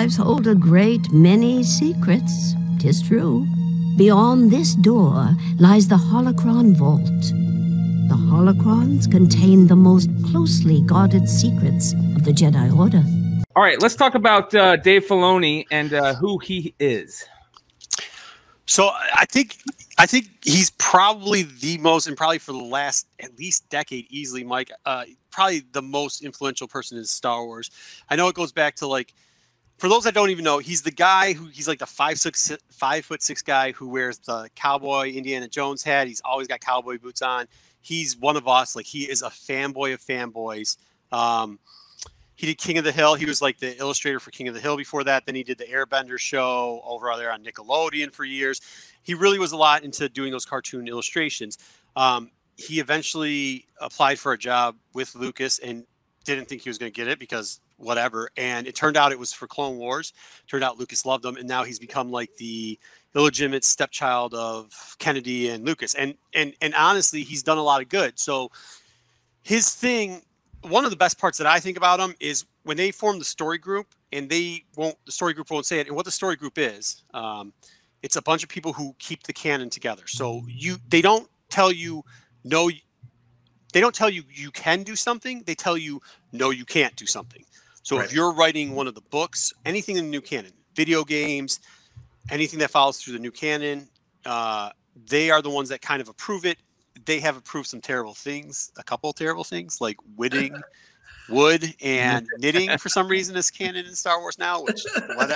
archives hold a great many secrets, tis true. Beyond this door lies the Holocron Vault. The Holocrons contain the most closely guarded secrets of the Jedi Order. All right, let's talk about uh, Dave Filoni and uh, who he is. So I think I think he's probably the most, and probably for the last at least decade, easily, Mike, uh, probably the most influential person in Star Wars. I know it goes back to like, for those that don't even know, he's the guy who he's like the five six five foot six guy who wears the cowboy Indiana Jones hat. He's always got cowboy boots on. He's one of us. Like he is a fanboy of fanboys. Um, he did King of the Hill. He was like the illustrator for King of the Hill before that. Then he did the Airbender show over there on Nickelodeon for years. He really was a lot into doing those cartoon illustrations. Um, he eventually applied for a job with Lucas and didn't think he was going to get it because whatever. And it turned out it was for Clone Wars. Turned out Lucas loved him, and now he's become like the illegitimate stepchild of Kennedy and Lucas. And and and honestly, he's done a lot of good. So his thing one of the best parts that I think about them is when they form the story group and they won't the story group won't say it and what the story group is um, it's a bunch of people who keep the canon together so you they don't tell you no they don't tell you you can do something they tell you no you can't do something so right. if you're writing one of the books anything in the new canon video games anything that follows through the new canon uh, they are the ones that kind of approve it they have approved some terrible things, a couple terrible things like winning wood and knitting for some reason is canon in Star Wars now, which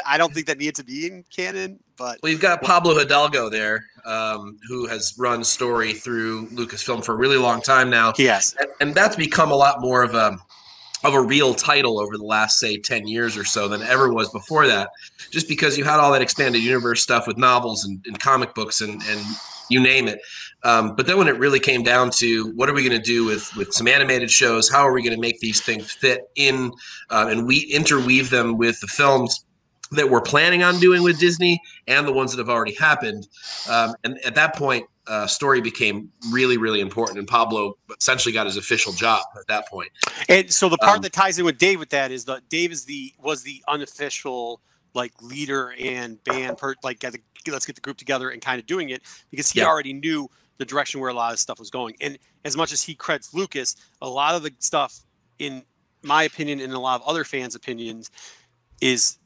I don't think that needed to be in canon. But well, you've got Pablo Hidalgo there, um, who has run story through Lucasfilm for a really long time now. Yes, and, and that's become a lot more of a of a real title over the last say 10 years or so than ever was before that just because you had all that expanded universe stuff with novels and, and comic books and, and you name it. Um, but then when it really came down to what are we going to do with with some animated shows, how are we going to make these things fit in uh, and we interweave them with the films that we're planning on doing with Disney and the ones that have already happened. Um, and at that point, uh, story became really, really important, and Pablo essentially got his official job at that point. And so the part um, that ties in with Dave with that is that Dave is the was the unofficial like leader and band per like get the, let's get the group together and kind of doing it because he yeah. already knew the direction where a lot of stuff was going. And as much as he credits Lucas, a lot of the stuff, in my opinion, and a lot of other fans' opinions, is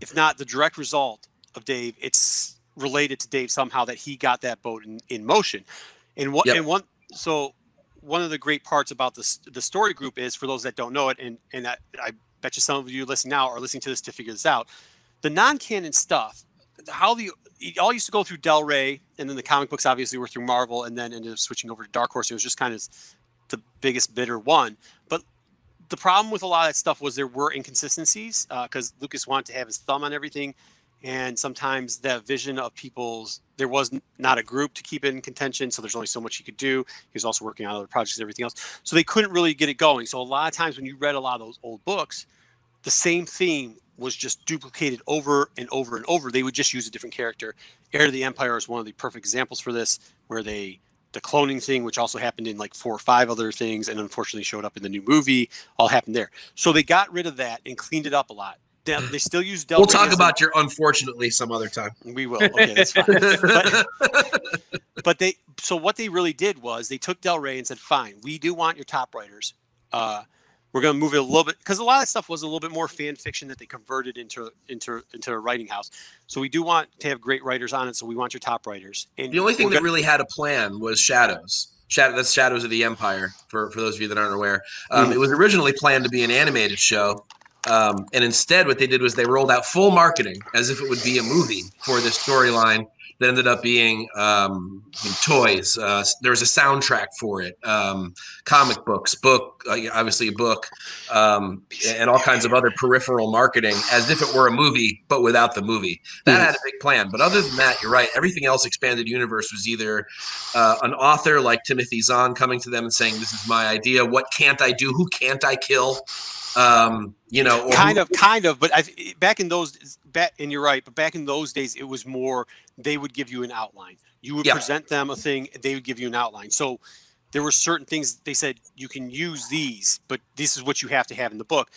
if not the direct result of Dave, it's related to Dave somehow that he got that boat in, in motion. And what yep. and one so one of the great parts about this the story group is for those that don't know it, and and I, I bet you some of you listening now are listening to this to figure this out. The non-canon stuff, how the it all used to go through Del Rey, and then the comic books obviously were through Marvel, and then ended up switching over to Dark Horse. It was just kind of the biggest bidder one. The problem with a lot of that stuff was there were inconsistencies because uh, Lucas wanted to have his thumb on everything, and sometimes that vision of people's there was not a group to keep it in contention, so there's only so much he could do. He was also working on other projects and everything else, so they couldn't really get it going. So a lot of times when you read a lot of those old books, the same theme was just duplicated over and over and over. They would just use a different character. Heir to the Empire is one of the perfect examples for this, where they the cloning thing, which also happened in like four or five other things, and unfortunately showed up in the new movie, all happened there. So they got rid of that and cleaned it up a lot. They, they still use Del. We'll talk about your unfortunately some other time. We will. Okay, that's fine. but, but, they so what they really did was they took Del Rey and said, "Fine, we do want your top writers." Uh, we're going to move it a little bit because a lot of stuff was a little bit more fan fiction that they converted into into into a writing house. So we do want to have great writers on it. So we want your top writers. And the only thing that gonna, really had a plan was Shadows. Shadow, that's Shadows of the Empire. For for those of you that aren't aware, um, mm-hmm. it was originally planned to be an animated show. Um, and instead, what they did was they rolled out full marketing as if it would be a movie for this storyline that ended up being um, toys. Uh, there was a soundtrack for it, um, comic books, book, uh, obviously a book, um, and all kinds of other peripheral marketing as if it were a movie, but without the movie. That mm. had a big plan. But other than that, you're right. Everything else expanded universe was either uh, an author like Timothy Zahn coming to them and saying, "This is my idea. What can't I do? Who can't I kill?" Um, you know, kind who, of, kind of. But I, back in those, back, and you're right. But back in those days, it was more. They would give you an outline. You would yeah. present them a thing. They would give you an outline. So there were certain things they said you can use these, but this is what you have to have in the book.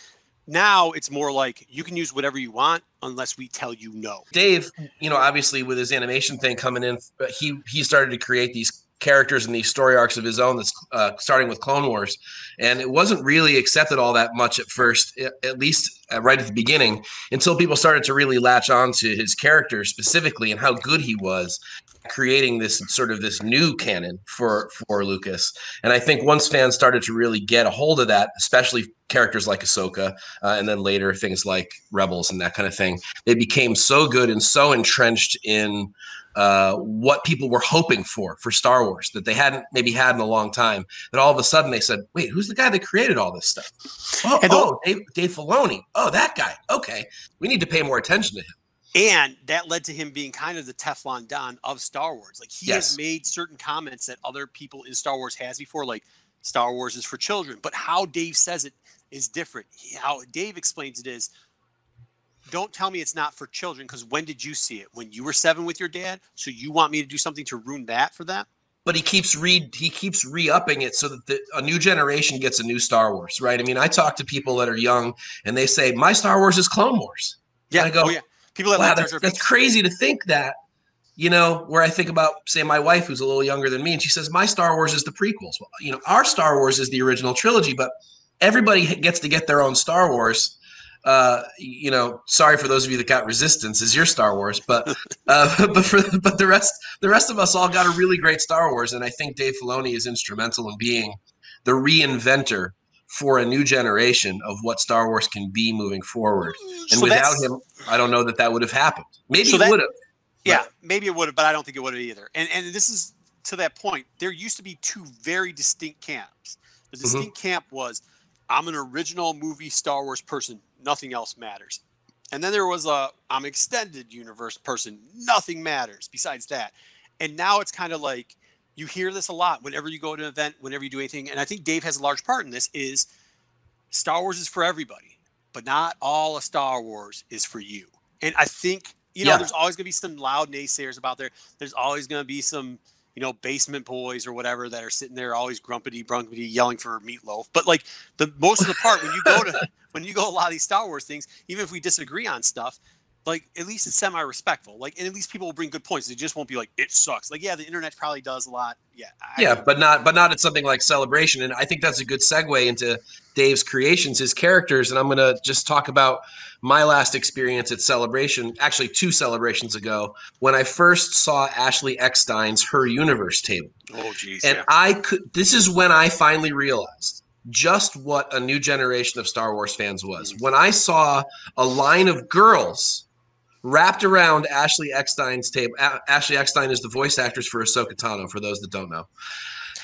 now it's more like you can use whatever you want unless we tell you no. Dave, you know, obviously with his animation thing coming in, he he started to create these characters and these story arcs of his own that's uh, starting with clone wars and it wasn't really accepted all that much at first at least uh, right at the beginning until people started to really latch on to his character specifically and how good he was creating this sort of this new canon for for Lucas. And I think once fans started to really get a hold of that, especially characters like Ahsoka, uh, and then later things like Rebels and that kind of thing, they became so good and so entrenched in uh, what people were hoping for for Star Wars that they hadn't maybe had in a long time. That all of a sudden they said, "Wait, who's the guy that created all this stuff?" Oh, oh Dave, Dave Filoni. Oh, that guy. Okay, we need to pay more attention to him and that led to him being kind of the Teflon Don of Star Wars. Like he yes. has made certain comments that other people in Star Wars has before, like Star Wars is for children. But how Dave says it is different. He, how Dave explains it is, don't tell me it's not for children because when did you see it? When you were seven with your dad. So you want me to do something to ruin that for them? But he keeps re he keeps re-upping it so that the, a new generation gets a new Star Wars, right? I mean, I talk to people that are young and they say my Star Wars is Clone Wars. Yeah, and I go, oh, yeah People that wow, like that's, that's crazy to think that. You know, where I think about, say, my wife, who's a little younger than me, and she says, My Star Wars is the prequels. Well, you know, our Star Wars is the original trilogy, but everybody gets to get their own Star Wars. Uh, you know, sorry for those of you that got Resistance is your Star Wars, but uh, but for but the rest the rest of us all got a really great Star Wars, and I think Dave Filoni is instrumental in being the reinventor for a new generation of what Star Wars can be moving forward. And so without him, I don't know that that would have happened. Maybe so it would have. Yeah, maybe it would have, but I don't think it would have either. And and this is to that point. There used to be two very distinct camps. The mm-hmm. distinct mm-hmm. camp was I'm an original movie Star Wars person. Nothing else matters. And then there was a I'm extended universe person. Nothing matters besides that. And now it's kind of like you hear this a lot whenever you go to an event, whenever you do anything. And I think Dave has a large part in this is Star Wars is for everybody, but not all of Star Wars is for you. And I think, you know, yeah. there's always going to be some loud naysayers about there. There's always going to be some, you know, basement boys or whatever that are sitting there always grumpity, grumpity, yelling for meatloaf. But like the most of the part when you go to when you go a lot of these Star Wars things, even if we disagree on stuff, like at least it's semi-respectful. Like, and at least people will bring good points. It just won't be like it sucks. Like, yeah, the internet probably does a lot. Yeah. I yeah, but not, but not at something like Celebration. And I think that's a good segue into Dave's creations, his characters. And I'm gonna just talk about my last experience at Celebration, actually two celebrations ago, when I first saw Ashley Eckstein's Her Universe table. Oh, geez. And yeah. I could. This is when I finally realized just what a new generation of Star Wars fans was. Mm-hmm. When I saw a line of girls wrapped around Ashley Eckstein's table. A- Ashley Eckstein is the voice actress for Ahsoka Tano, for those that don't know.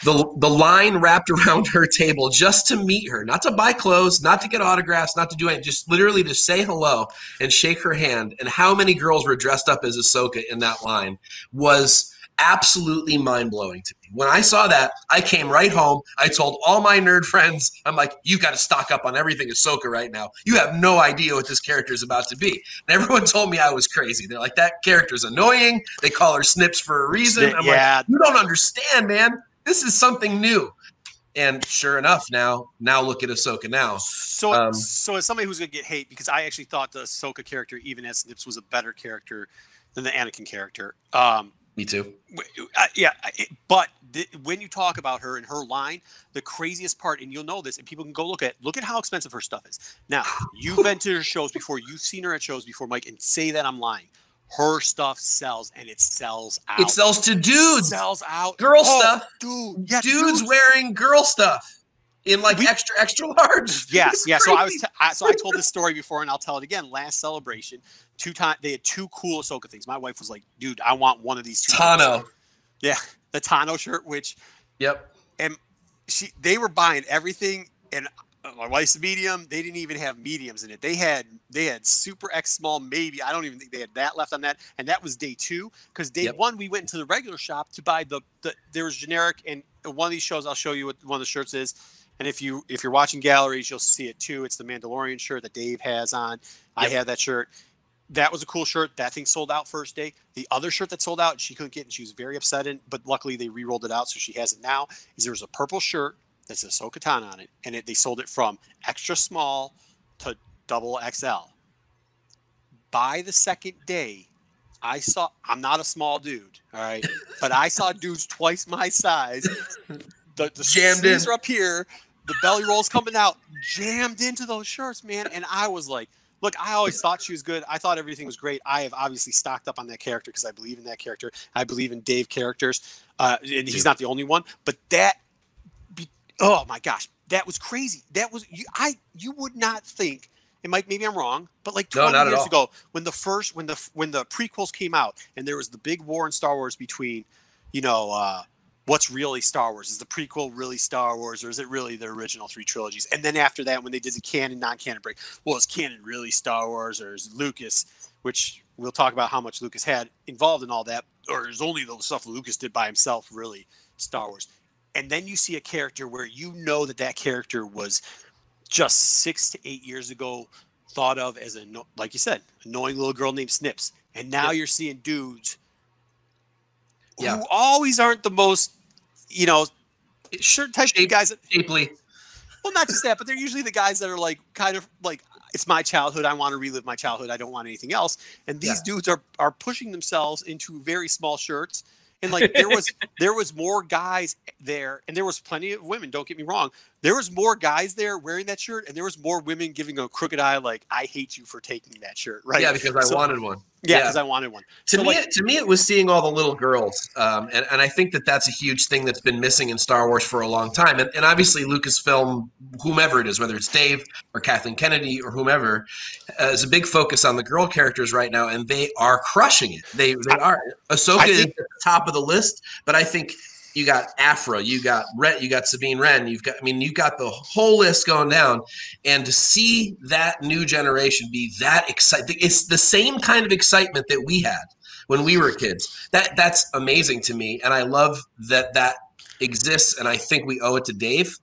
The, the line wrapped around her table just to meet her, not to buy clothes, not to get autographs, not to do anything, just literally to say hello and shake her hand. And how many girls were dressed up as Ahsoka in that line was absolutely mind blowing to me. When I saw that, I came right home. I told all my nerd friends, I'm like, you got to stock up on everything Ahsoka right now. You have no idea what this character is about to be. And everyone told me I was crazy. They're like, that character's annoying. They call her Snips for a reason. I'm yeah. like, you don't understand, man. This is something new. And sure enough, now now look at Ahsoka now. So um, so as somebody who's gonna get hate, because I actually thought the Ahsoka character, even as Snips, was a better character than the Anakin character. Um, me too. Uh, yeah, but the, when you talk about her and her line, the craziest part, and you'll know this, and people can go look at look at how expensive her stuff is. Now, you've been to her shows before, you've seen her at shows before, Mike, and say that I'm lying. Her stuff sells, and it sells out. It sells to dudes. It sells out. Girl oh, stuff. Dude, yeah, dudes, dudes wearing girl stuff in like we, extra extra large. Yes, yeah. So I was t- I, so I told this story before, and I'll tell it again. Last celebration, two times they had two cool Ahsoka things. My wife was like, "Dude, I want one of these two." Tano. Yeah, the Tano shirt, which. Yep. And she, they were buying everything, and uh, my wife's medium. They didn't even have mediums in it. They had they had super X small, maybe. I don't even think they had that left on that. And that was day two because day yep. one we went into the regular shop to buy the the there was generic and one of these shows I'll show you what one of the shirts is. And if you if you're watching galleries, you'll see it too. It's the Mandalorian shirt that Dave has on. Yep. I have that shirt that was a cool shirt. That thing sold out first day. The other shirt that sold out, she couldn't get, and she was very upset. In, but luckily, they re-rolled it out, so she has it now. Is there was a purple shirt that says Ahsoka Tano on it, and it, they sold it from extra small to double XL. By the second day, I saw I'm not a small dude, all right, but I saw dudes twice my size. The, the Jammed sleeves in. are up here, the belly rolls coming out, jammed into those shirts, man. And I was like, look, I always thought she was good. I thought everything was great. I have obviously stocked up on that character because I believe in that character. I believe in Dave characters, uh, and he's not the only one. But that, be, oh my gosh, that was crazy. That was you. I you would not think. And Mike, maybe I'm wrong, but like No, 20 not at years ago, when the first, when the when the prequels came out, and there was the big war in Star Wars between, you know, uh, what's really Star Wars? Is the prequel really Star Wars, or is it really the original three trilogies? And then after that, when they did the canon, non-canon break, well, is canon really Star Wars, or is Lucas, which we'll talk about how much Lucas had involved in all that, or is only the stuff Lucas did by himself really Star Wars? And then you see a character where you know that that character was just six to eight years ago thought of as a like you said, annoying little girl named Snips, and now Yep. you're seeing dudes Yeah. who always aren't the most, you know, sure type Shape- guys. That, Shapely. well, not just that, but they're usually the guys that are like kind of like it's my childhood. I want to relive my childhood. I don't want anything else. And these dudes are are pushing themselves into very small shirts. And like there was there was more guys there, and there was plenty of women. Don't get me wrong. There was more guys there wearing that shirt, and there was more women giving a crooked eye, like "I hate you for taking that shirt." Right? Yeah, because I So- wanted one. Yeah, yeah. because I wanted one. To So, me, like- to me, it was seeing all the little girls, um, and, and I think that that's a huge thing that's been missing in Star Wars for a long time. And, and obviously, Lucasfilm, whomever it is, whether it's Dave or Kathleen Kennedy or whomever, uh, is a big focus on the girl characters right now, and they are crushing it. They they are. Ahsoka I is at the top of the list, but I think you got Aphra, you got Rhett, you got Sabine Wren, you've got I mean, you've got the whole list going down, and to see that new generation be that excited, it's the same kind of excitement that we had when we were kids. That that's amazing to me, and I love that that exists, and I think we owe it to Dave.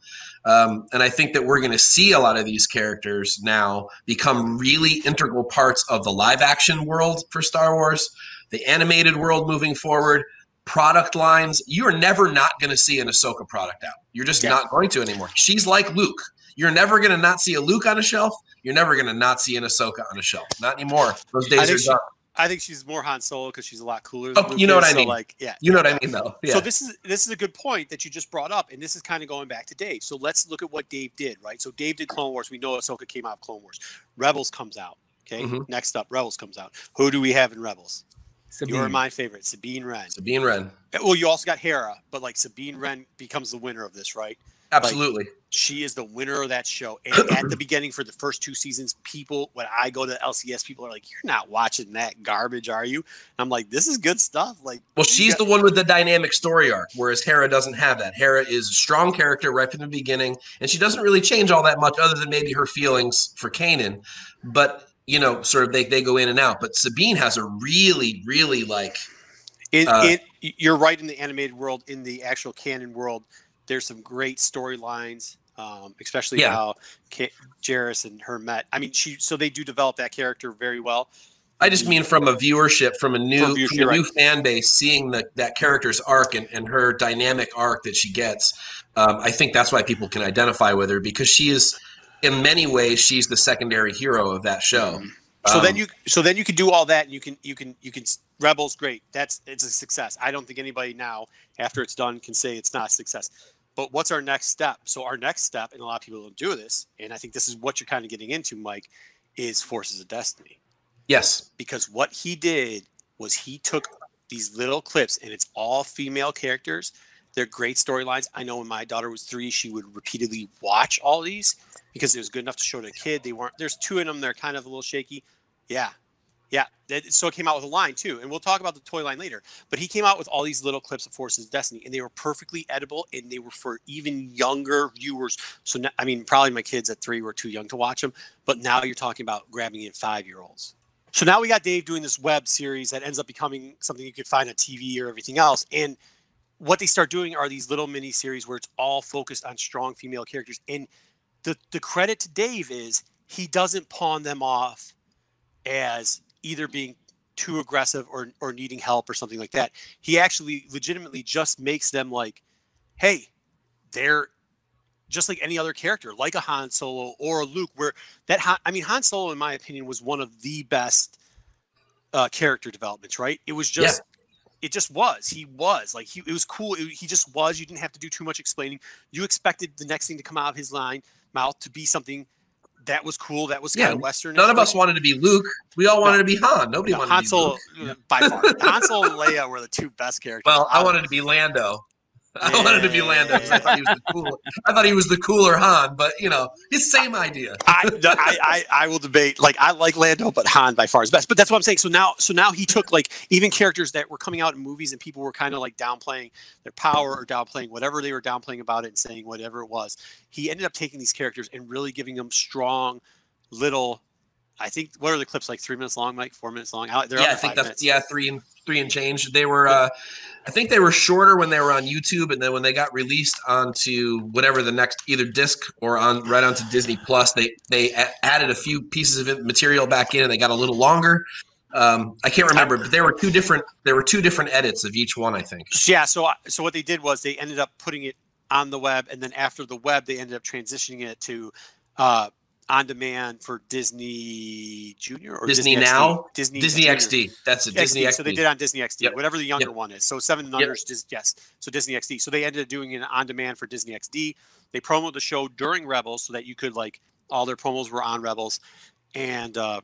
Um, and I think that we're going to see a lot of these characters now become really integral parts of the live action world for Star Wars, the animated world moving forward, product lines. You are never not going to see an Ahsoka product out. You're just Yeah. not going to anymore. She's like Luke. You're never going to not see a Luke on a shelf. You're never going to not see an Ahsoka on a shelf. Not anymore. Those I days are she- done. I think she's more Han Solo because she's a lot cooler. Oh, you know what is, I so, mean. Like, yeah. You know what I mean, though. Yeah. So this is this is a good point that you just brought up, and this is kind of going back to Dave. So let's look at what Dave did, right? So Dave did Clone Wars. We know Ahsoka came out of Clone Wars. Rebels comes out. Okay. Mhm. Next up, Rebels comes out. Who do we have in Rebels? You're my favorite, Sabine Wren. Sabine Wren. Eh, well, you also got Hera, but like Sabine Wren becomes the winner of this, right? Absolutely. She is the winner of that show. And at the beginning for the first two seasons, people, when I go to LCS, people are like, You're not watching that garbage, are you? And I'm like, This is good stuff. Like, Well, you she's got- the one with the dynamic story arc, whereas Hera doesn't have that. Hera is a strong character right from the beginning, and she doesn't really change all that much, other than maybe her feelings for Kanan. But you know, sort of they they go in and out. But Sabine has a really, really like In, Uh, in, you're right in the animated world, in the actual canon world, there's some great storylines, um, especially Yeah. how Ka- Jarrus and her met. I mean, she so they do develop that character very well. I just mean from a viewership, from a new, viewership, from a new right. fan base, seeing the, that character's arc and, and her dynamic arc that she gets. Um, I think that's why people can identify with her because she is, in many ways, she's the secondary hero of that show. So Um, then you so then you can do all that, and you can you can you can Rebels great. That's it's a success. I don't think anybody now after it's done can say it's not a success. But what's our next step? So our next step, and a lot of people don't do this, and I think this is what you're kind of getting into, Mike, is Forces of Destiny. Yes. because what he did was he took these little clips and it's all female characters they're great storylines. I know when my daughter was three she would repeatedly watch all these because it was good enough to show to a kid. They weren't there's two in them they're kind of a little shaky. Yeah yeah so it came out with a line too and we'll talk about the toy line later but he came out with all these little clips of forces of destiny and they were perfectly edible and they were for even younger viewers. So now, i mean probably my kids at three were too young to watch them but now you're talking about grabbing it five year olds so now we got Dave doing this web series that ends up becoming something you could find on TV or everything else. And what they start doing are these little mini series where it's all focused on strong female characters. And the the credit to Dave is he doesn't pawn them off as either being too aggressive or or needing help or something like that. He actually legitimately just makes them like, hey, they're just like any other character, like a Han Solo or a Luke, where that Han, I mean Han Solo, in my opinion, was one of the best uh, character developments. Right? It was just. It just was. He was like he. It was cool. It, he just was. You didn't have to do too much explaining. You expected the next thing to come out of his line mouth to be something that was cool. That was kind Yeah, of Western. None of us wanted to be Luke. We all wanted to be Han. Nobody No, wanted Han to be Luke. by far. Han Solo and Leia were the two best characters. Well, I um, wanted to be Lando. I wanted to be Lando because I thought he was the cooler. I thought he was the cooler Han, but you know, it's same idea. I, I, I, I will debate. Like I like Lando, but Han by far is best. But that's what I'm saying. So now, so now he took like even characters that were coming out in movies and people were kind of like downplaying their power or downplaying whatever they were downplaying about it and saying whatever it was. He ended up taking these characters and really giving them strong, little. I think what are the clips like? Three minutes long, Mike? Four minutes long? They're yeah, I think that's minutes. yeah three and three and change. They were, uh, I think they were shorter when they were on YouTube, and then when they got released onto whatever the next either disc or on right onto Disney Plus, they they a- added a few pieces of material back in, and they got a little longer. Um, I can't remember, but there were two different there were two different edits of each one. I think. Yeah. So so what they did was they ended up putting it on the web, and then after the web, they ended up transitioning it to uh, on demand for Disney Junior or Disney XD? Now? Disney Disney Junior. XD. That's it. Disney XD. So they did on Disney XD, Yep. whatever the younger Yep. one is. So seven and Yep. unders, Dis- yes. So Disney XD. So they ended up doing it on demand for Disney XD. They promoted the show during Rebels so that you could like all their promos were on Rebels, and um,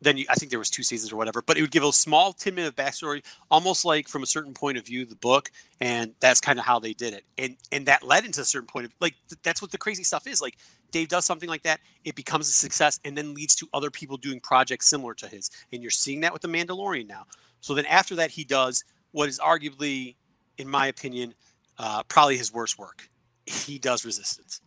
then you, I think there was two seasons or whatever. But it would give a small ten minute backstory, almost like from a certain point of view, the book, and that's kind of how they did it. And and that led into a certain point of like th- that's what the crazy stuff is. Like Dave does something like that, it becomes a success, and then leads to other people doing projects similar to his. And you're seeing that with the Mandalorian now. So then after that, he does what is arguably, in my opinion, uh, probably his worst work. He does Resistance.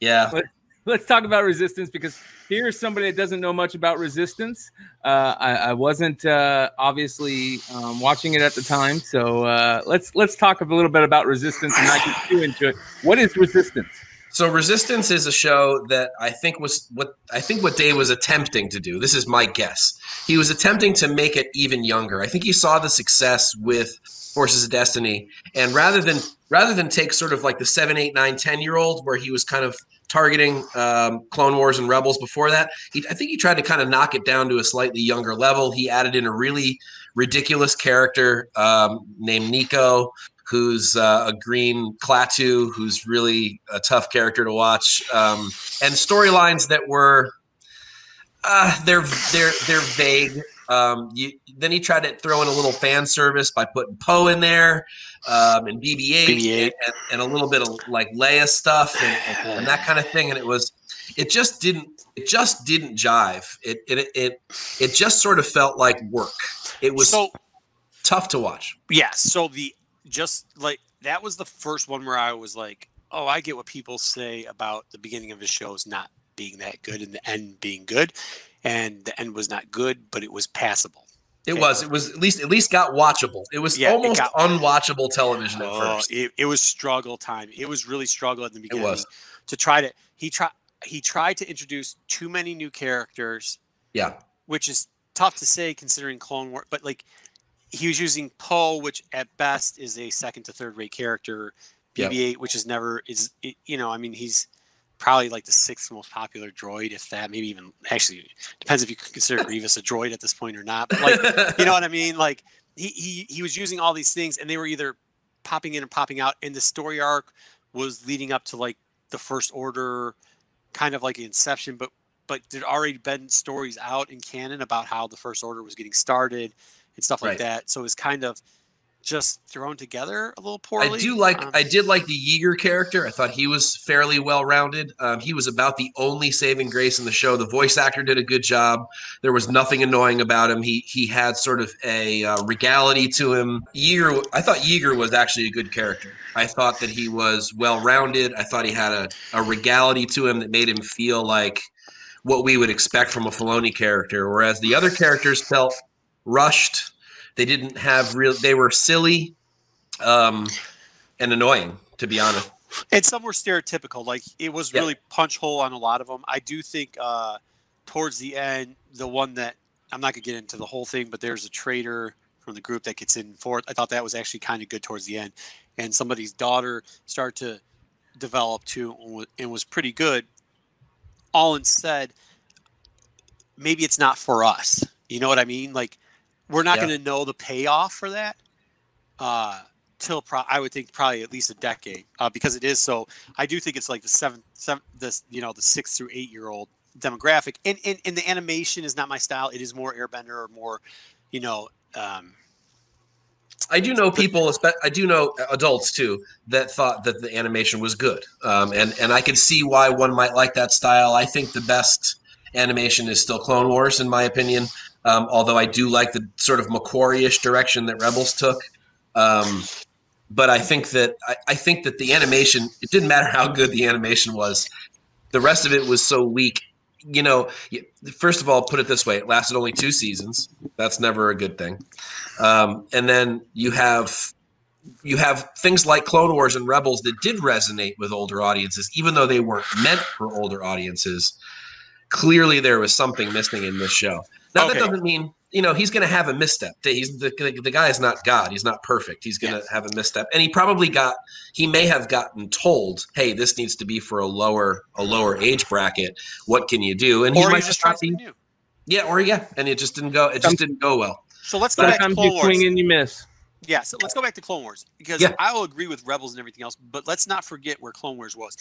yeah. Let's talk about resistance because here's somebody that doesn't know much about resistance. Uh, I, I wasn't uh, obviously um, watching it at the time, so uh, let's let's talk a little bit about resistance and not get too into it. What is resistance? So Resistance is a show that I think was what I think what Dave was attempting to do. This is my guess. He was attempting to make it even younger. I think he saw the success with Forces of Destiny, and rather than rather than take sort of like the seven, eight, nine, ten year old, where he was kind of targeting um, Clone Wars and Rebels before that, he, I think he tried to kind of knock it down to a slightly younger level. He added in a really ridiculous character um, named Neeku, who's uh, a green Klaatu, who's really a tough character to watch, um, and storylines that were uh, they're they're they're vague. Um, you, then he tried to throw in a little fan service by putting Poe in there um, and BB-8, BB-8. And, and a little bit of like Leia stuff and, and that kind of thing. And it was it just didn't it just didn't jive. It it it it just sort of felt like work. It was so tough to watch. yeah. So the just like that was the first one where I was like, oh, I get what people say about the beginning of his shows not being that good and the end being good, and the end was not good, but it was passable. It Okay. was. It was at least at least got watchable. It was Yeah, it almost got- unwatchable television at Oh, first. it, it was struggle time. It was really struggle at the beginning. It was. to try to he try he tried to introduce too many new characters, Yeah. which is tough to say considering Clone War. But like he was using Poe, which at best is a second to third rate character. Yep. BB-8, which is never is you know I mean he's probably like the sixth most popular droid, if that maybe even actually depends if you consider Grievous a droid at this point or not. But like you know what I mean? Like he, he he was using all these things, and they were either popping in and popping out. And the story arc was leading up to like the First Order, kind of like Inception, but but there'd already been stories out in canon about how the First Order was getting started and stuff like Right. that. So it was kind of just thrown together a little poorly. I do like. Um, I did like the Yeager character. I thought he was fairly well rounded. Um, he was about the only saving grace in the show. The voice actor did a good job. There was nothing annoying about him. He he had sort of a uh, regality to him. Yeager. I thought Yeager was actually a good character. I thought that he was well rounded. I thought he had a, a regality to him that made him feel like what we would expect from a Filoni character. Whereas the other characters felt rushed. They didn't have real. They were silly um, and annoying, to be honest. and some were stereotypical. Like it was Yeah. really punch hole on a lot of them. I do think uh, towards the end, the one that I'm not gonna get into the whole thing, but there's a traitor from the group that gets in fourth. I thought that was actually kind of good towards the end, and somebody's daughter started to develop too and and was pretty good. All in said, maybe it's not for us. You know what I mean? Like we're not Yeah. going to know the payoff for that uh, till pro- I would think probably at least a decade uh, because it is so. I do think it's like the seven, seven this you know the six through eight year old demographic, and, and and the animation is not my style. It is more Airbender or more, you know. Um, I do know people, I do know adults too, that thought that the animation was good, um, and and I could see why one might like that style. I think the best animation is still Clone Wars, in my opinion. Um, although I do like the sort of McQuarrie-ish direction that Rebels took. Um, but I think that I, I think that the animation, it didn't matter how good the animation was, the rest of it was so weak. You know, first of all, put it this way: it lasted only two seasons. That's never a good thing. Um, and then you have you have things like Clone Wars and Rebels that did resonate with older audiences, even though they weren't meant for older audiences. Clearly, there was something missing in this show. Now, Okay. that doesn't mean you know he's going to have a misstep. He's the, the, the guy is not God. He's not perfect. He's going to Yes. have a misstep, and he probably got he may have gotten told, "Hey, this needs to be for a lower a lower age bracket. What can you do?" And he or might you just just try something new. yeah, or yeah, and it just didn't go. It just didn't go well. So let's go back to Clone you Wars. swing and you miss. Yeah, so let's go back to Clone Wars because Yeah. I will agree with Rebels and everything else, but let's not forget where Clone Wars was.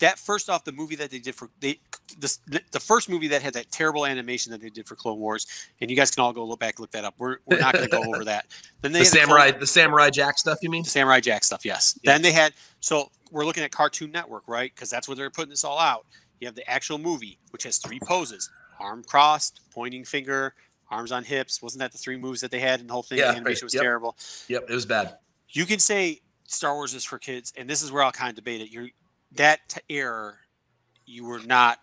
That first off, the movie that they did for they the, the first movie that had that terrible animation that they did for Clone Wars, and you guys can all go look back look that up. We're, we're not going to go over that. Then they The samurai, the samurai Jack stuff. You mean? the Samurai Jack stuff, yes. Yeah. Then they had so we're looking at Cartoon Network, right? Because that's where they're putting this all out. You have the actual movie, which has three poses: arm crossed, pointing finger, arms on hips. Wasn't that the three moves that they had? And the whole thing, Yeah, the animation right. was Yep. terrible. Yep, it was bad. You can say Star Wars is for kids, and this is where I'll kind of debate it. You're that t- era, you were not.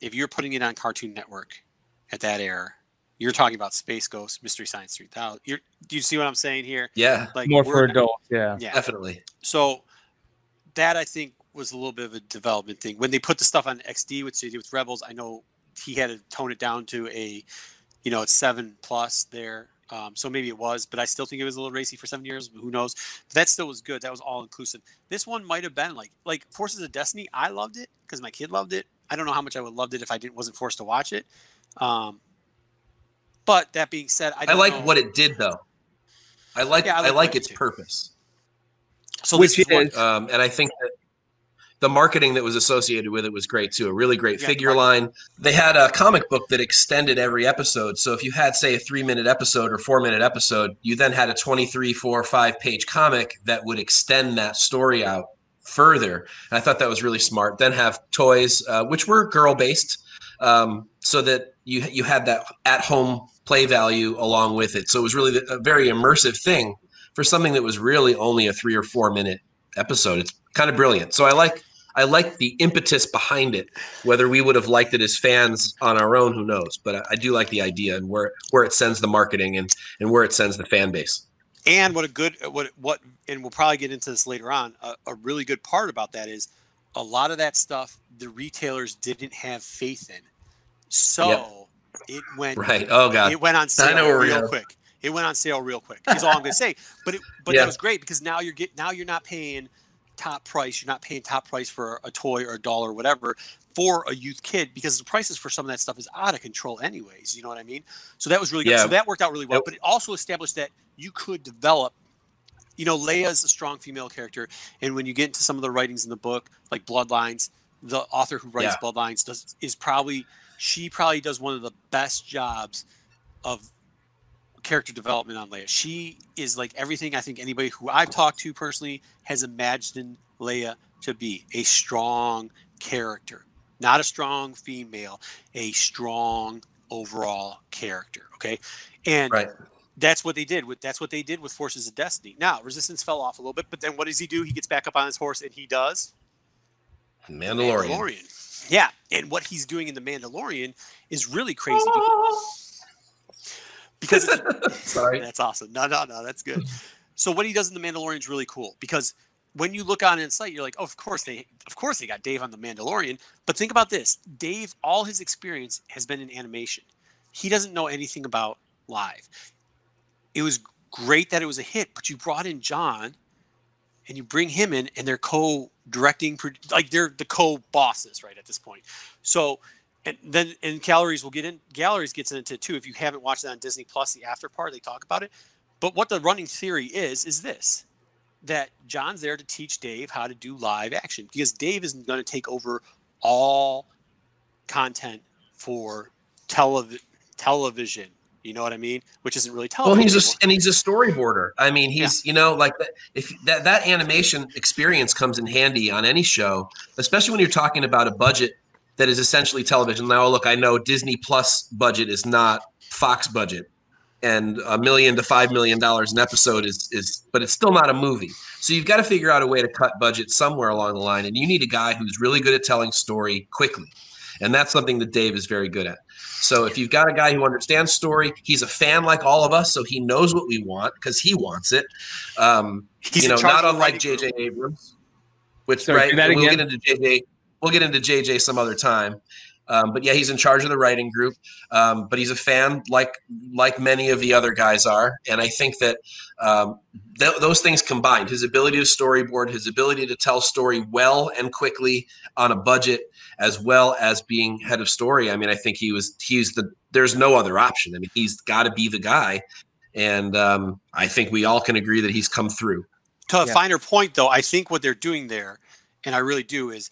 If you're putting it on Cartoon Network at that era, you're talking about Space Ghost, Mystery Science 3000. You're, do you see what I'm saying here? Yeah, Like More for not- adults, yeah. Yeah. definitely. So that I think was a little bit of a development thing. When they put the stuff on XD, which they did with Rebels, I know he had to tone it down to a, you know, it's seven plus there. Um, so maybe it was, but I still think it was a little racy for seven years. Who knows? But that still was good. That was all inclusive. This one might have been like like Forces of Destiny. I loved it because my kid loved it. I don't know how much I would have loved it if I didn't wasn't forced to watch it. Um, but that being said, I, I, don't like know. what it did though. I like Yeah, I I like like, what it its did. purpose, So Which this is what, is- um, and I think that the marketing that was associated with it was great too. A really great Yeah, figure line. They had a comic book that extended every episode. So if you had, say, a three-minute episode or four-minute episode, you then had a 23, four, five-page comic that would extend that story out further. And I thought that was really smart. Then have toys, uh, which were girl-based, um, so that you you had that at-home play value along with it. So it was really a very immersive thing for something that was really only a three or four minute episode. It's kind of brilliant. So I like I like the impetus behind it. Whether we would have liked it as fans on our own, who knows? But I, I do like the idea and where where it sends the marketing and and where it sends the fan base. and what a good what what and we'll probably get into this later on a, a really good part about that is a lot of that stuff the retailers didn't have faith in so it went Right? Oh god. it went on sale know where we're real quick it went on sale real quick is all i'm gonna say but it but Yeah. that was great because now you're get now you're not paying top price you're not paying top price for a toy or a dollar or whatever for a youth kid because the prices for some of that stuff is out of control anyways you know what i mean so that was really good Yeah. so that worked out really well but it also established that you could develop you know leia is a strong female character and when you get into some of the writings in the book like bloodlines the author who writes Yeah. bloodlines does is probably she probably does one of the best jobs of character development on Leia. She is like everything I think anybody who I've talked to personally has imagined Leia to be a strong character, not a strong female, a strong overall character. Okay, and Right. that's what they did with that's what they did with Forces of Destiny. Now Resistance fell off a little bit, but then what does he do? He gets back up on his horse and he does Mandalorian. Yeah, and what he's doing in the Mandalorian is really crazy because, because Sorry. that's awesome. No, no, no, that's good. So what he does in the Mandalorian is really cool because when you look on in sight, you're like, oh, of course they, of course they got Dave on the Mandalorian. But think about this: Dave, all his experience has been in animation. He doesn't know anything about live. It was great that it was a hit, but you brought in Jon, and you bring him in, and they're co directing, like they're the co-bosses right at this point. So, and then and galleries will get in. Galleries gets into it too. If you haven't watched that on Disney Plus, the after part they talk about it. But what the running theory is is this: that Jon's there to teach Dave how to do live action because Dave is going to take over all content for telev- television. You know what I mean? Which isn't really television. Well, he's a, and he's a storyboarder. I mean, he's yeah. you know like if that that animation experience comes in handy on any show, especially when you're talking about a budget that is essentially television. Now, look, I know Disney Plus budget is not Fox budget, and a million to five million dollars an episode is is, but it's still not a movie. So you've got to figure out a way to cut budget somewhere along the line, and you need a guy who's really good at telling story quickly, and that's something that Dave is very good at. So if you've got a guy who understands story, he's a fan like all of us, so he knows what we want because he wants it. Um, he's you know, not unlike J.J. Abrams, which Sorry, right. We'll get into J.J. We'll get into J.J. some other time. Um, but yeah, he's in charge of the writing group. Um, but he's a fan, like like many of the other guys are. And I think that um, th- those things combined, his ability to storyboard, his ability to tell story well and quickly on a budget, as well as being head of story. I mean, I think he was he's the there's no other option. I mean, he's got to be the guy. And um, I think we all can agree that he's come through. To a yeah. finer point, though, I think what they're doing there, and I really do, is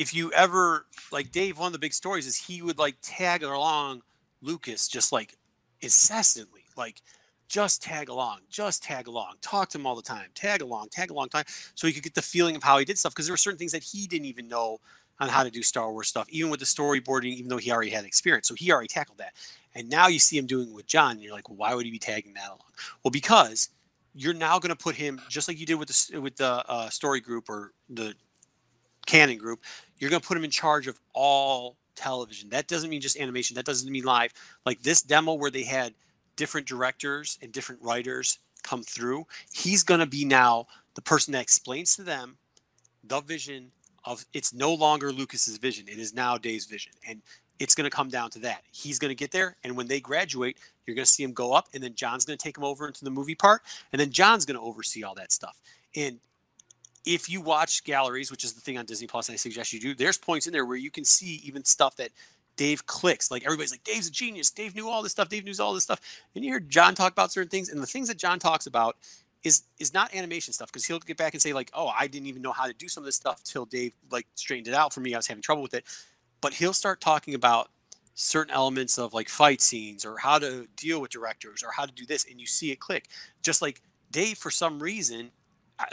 if you ever like Dave, one of the big stories is he would like tag along Lucas just like incessantly, like just tag along, just tag along, talk to him all the time, tag along, tag along time, so he could get the feeling of how he did stuff. Because there were certain things that he didn't even know on how to do Star Wars stuff, even with the storyboarding, even though he already had experience. So he already tackled that. And now you see him doing with Jon, and you're like, well, why would he be tagging that along? Well, because you're now going to put him just like you did with the with the uh, story group or the canon group you're going to put him in charge of all television. That doesn't mean just animation. That doesn't mean live. Like this demo where they had different directors and different writers come through, he's going to be now the person that explains to them the vision of it's no longer Lucas's vision. It is now Dave's vision. And it's going to come down to that. He's going to get there. And when they graduate, you're going to see him go up. And then Jon's going to take him over into the movie part. And then Jon's going to oversee all that stuff. And if you watch galleries, which is the thing on Disney Plus, I suggest you do, there's points in there where you can see even stuff that Dave clicks. Like everybody's like, Dave's a genius. Dave knew all this stuff. Dave knew all this stuff. And you hear Jon talk about certain things, and the things that Jon talks about is is not animation stuff because he'll get back and say like, oh, I didn't even know how to do some of this stuff till Dave like straightened it out for me. I was having trouble with it, but he'll start talking about certain elements of like fight scenes or how to deal with directors or how to do this, and you see it click. Just like Dave, for some reason,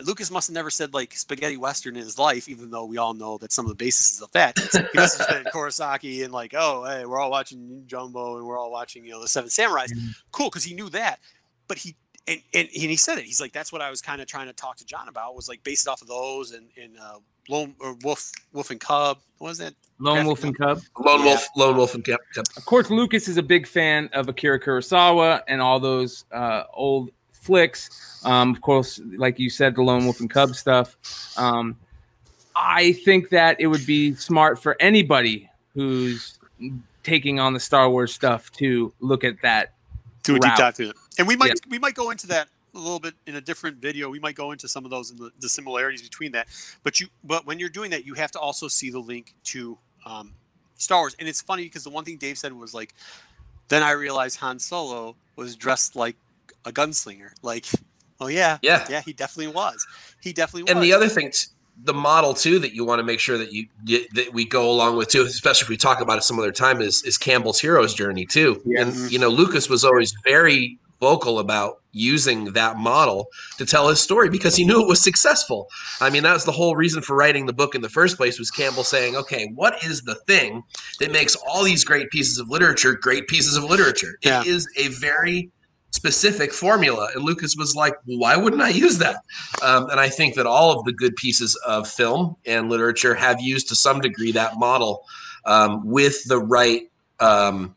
Lucas must have never said like spaghetti western in his life, even though we all know that some of the basis of that. he must have been Kurosawa and like, oh, hey, we're all watching Jumbo and we're all watching, you know, the Seven Samurais. Mm-hmm. Cool, because he knew that. But he and, and, and he said it. He's like, that's what I was kind of trying to talk to Jon about was like based off of those and and uh, Lone or Wolf Wolf and Cub. What was that? Lone Wolf and Cub. Lone yeah. Wolf, Lone Wolf and Cub. Of course, Lucas is a big fan of Akira Kurosawa and all those uh, old flicks. Um, of course, like you said, the Lone Wolf and Cub stuff. Um, I think that it would be smart for anybody who's taking on the Star Wars stuff to look at that. Do a deep dive to it, and we might yeah. we might go into that a little bit in a different video. We might go into some of those and the, the, similarities between that. But you, but when you're doing that, you have to also see the link to um, Star Wars. And it's funny because the one thing Dave said was like, then I realized Han Solo was dressed like a gunslinger. Like, oh yeah, yeah, yeah, he definitely was. He definitely was. And the other thing, the model too that you want to make sure that you that we go along with too, especially if we talk about it some other time, is is Campbell's hero's journey too. Yeah. And you know, Lucas was always very vocal about using that model to tell his story because he knew it was successful. I mean, that was the whole reason for writing the book in the first place was Campbell saying, "Okay, what is the thing that makes all these great pieces of literature great pieces of literature? Yeah. It is a very specific formula. And Lucas was like, well, why wouldn't I use that? Um, and I think that all of the good pieces of film and literature have used to some degree that model um, with the right um,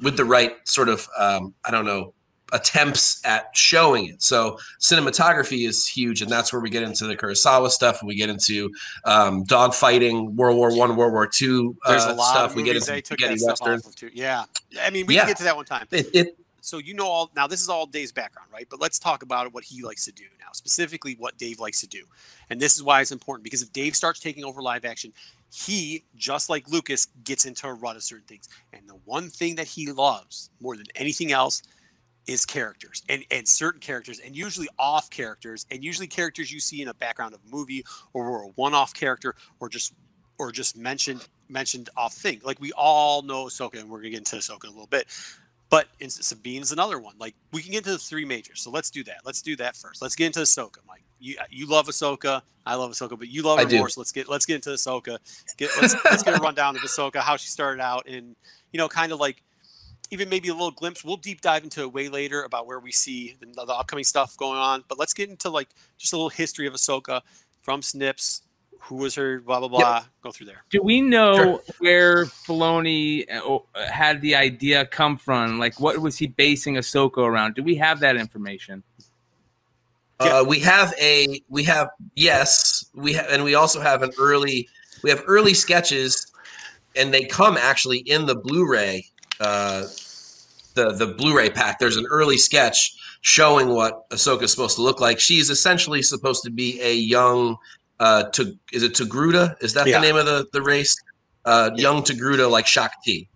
with the right sort of um, I don't know attempts at showing it. So cinematography is huge, and that's where we get into the Kurosawa stuff, and we get into um, dogfighting, World War One, World War Two uh, There's a lot stuff. we get into spaghetti western. Too. Yeah, I mean, we yeah. can get to that one time. It, it so you know all now this is all Dave's background, right? But let's talk about what he likes to do now, specifically what Dave likes to do. And this is why it's important because if Dave starts taking over live action, he just like Lucas gets into a rut of certain things. And the one thing that he loves more than anything else is characters and, and certain characters and usually off characters and usually characters you see in a background of a movie or a one-off character or just or just mentioned mentioned off thing. Like we all know Ahsoka and we're gonna get into Ahsoka in a little bit. But Sabine's another one. Like we can get into the three majors. So let's do that. Let's do that first. Let's get into Ahsoka, Mike. You uh, you love Ahsoka. I love Ahsoka, but you love her more. So let's get let's get into Ahsoka. Get let's let's get a rundown of Ahsoka, how she started out, and you know, kind of like even maybe a little glimpse. We'll deep dive into it way later about where we see the, the upcoming stuff going on. But let's get into like just a little history of Ahsoka from Snips who was her blah blah blah. Yep. Go through there. Do we know sure. where Filoni uh, had the idea come from? Like, what was he basing Ahsoka around? Do we have that information? Uh, we have a we have yes we have and we also have an early we have early sketches and they come actually in the Blu-ray uh, the the Blu-ray pack. There's an early sketch showing what Ahsoka is supposed to look like. She's essentially supposed to be a young uh, to is it Togruta? Is that yeah. the name of the the race? Uh, yeah. Young Togruta, like Shaak Ti.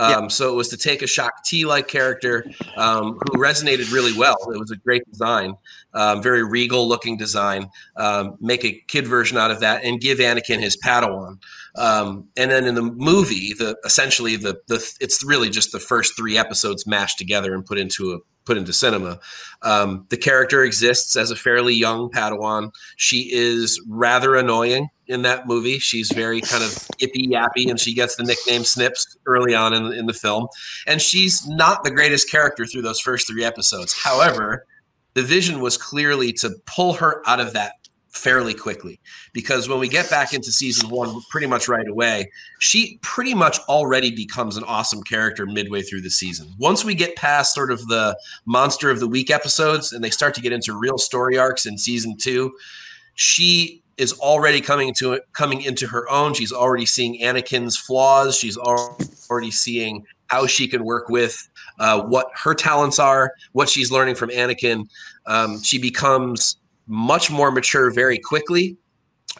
Um, yeah. So it was to take a Shaak Ti like character um, who resonated really well. It was a great design, um, very regal looking design. Um, make a kid version out of that and give Anakin his Padawan. Um, and then in the movie, the essentially the the it's really just the first three episodes mashed together and put into a put into cinema. Um, the character exists as a fairly young Padawan. She is rather annoying in that movie. She's very kind of yippy yappy, and she gets the nickname Snips early on in, in the film. And she's not the greatest character through those first three episodes. However, the vision was clearly to pull her out of that fairly quickly. Because when we get back into season one pretty much right away she pretty much already becomes an awesome character midway through the season. Once we get past sort of the monster of the week episodes and they start to get into real story arcs in season two she is already coming into coming into her own. She's already seeing anakin's flaws. She's already seeing how she can work with uh, what her talents are what she's learning from anakin. Um, she becomes much more mature very quickly.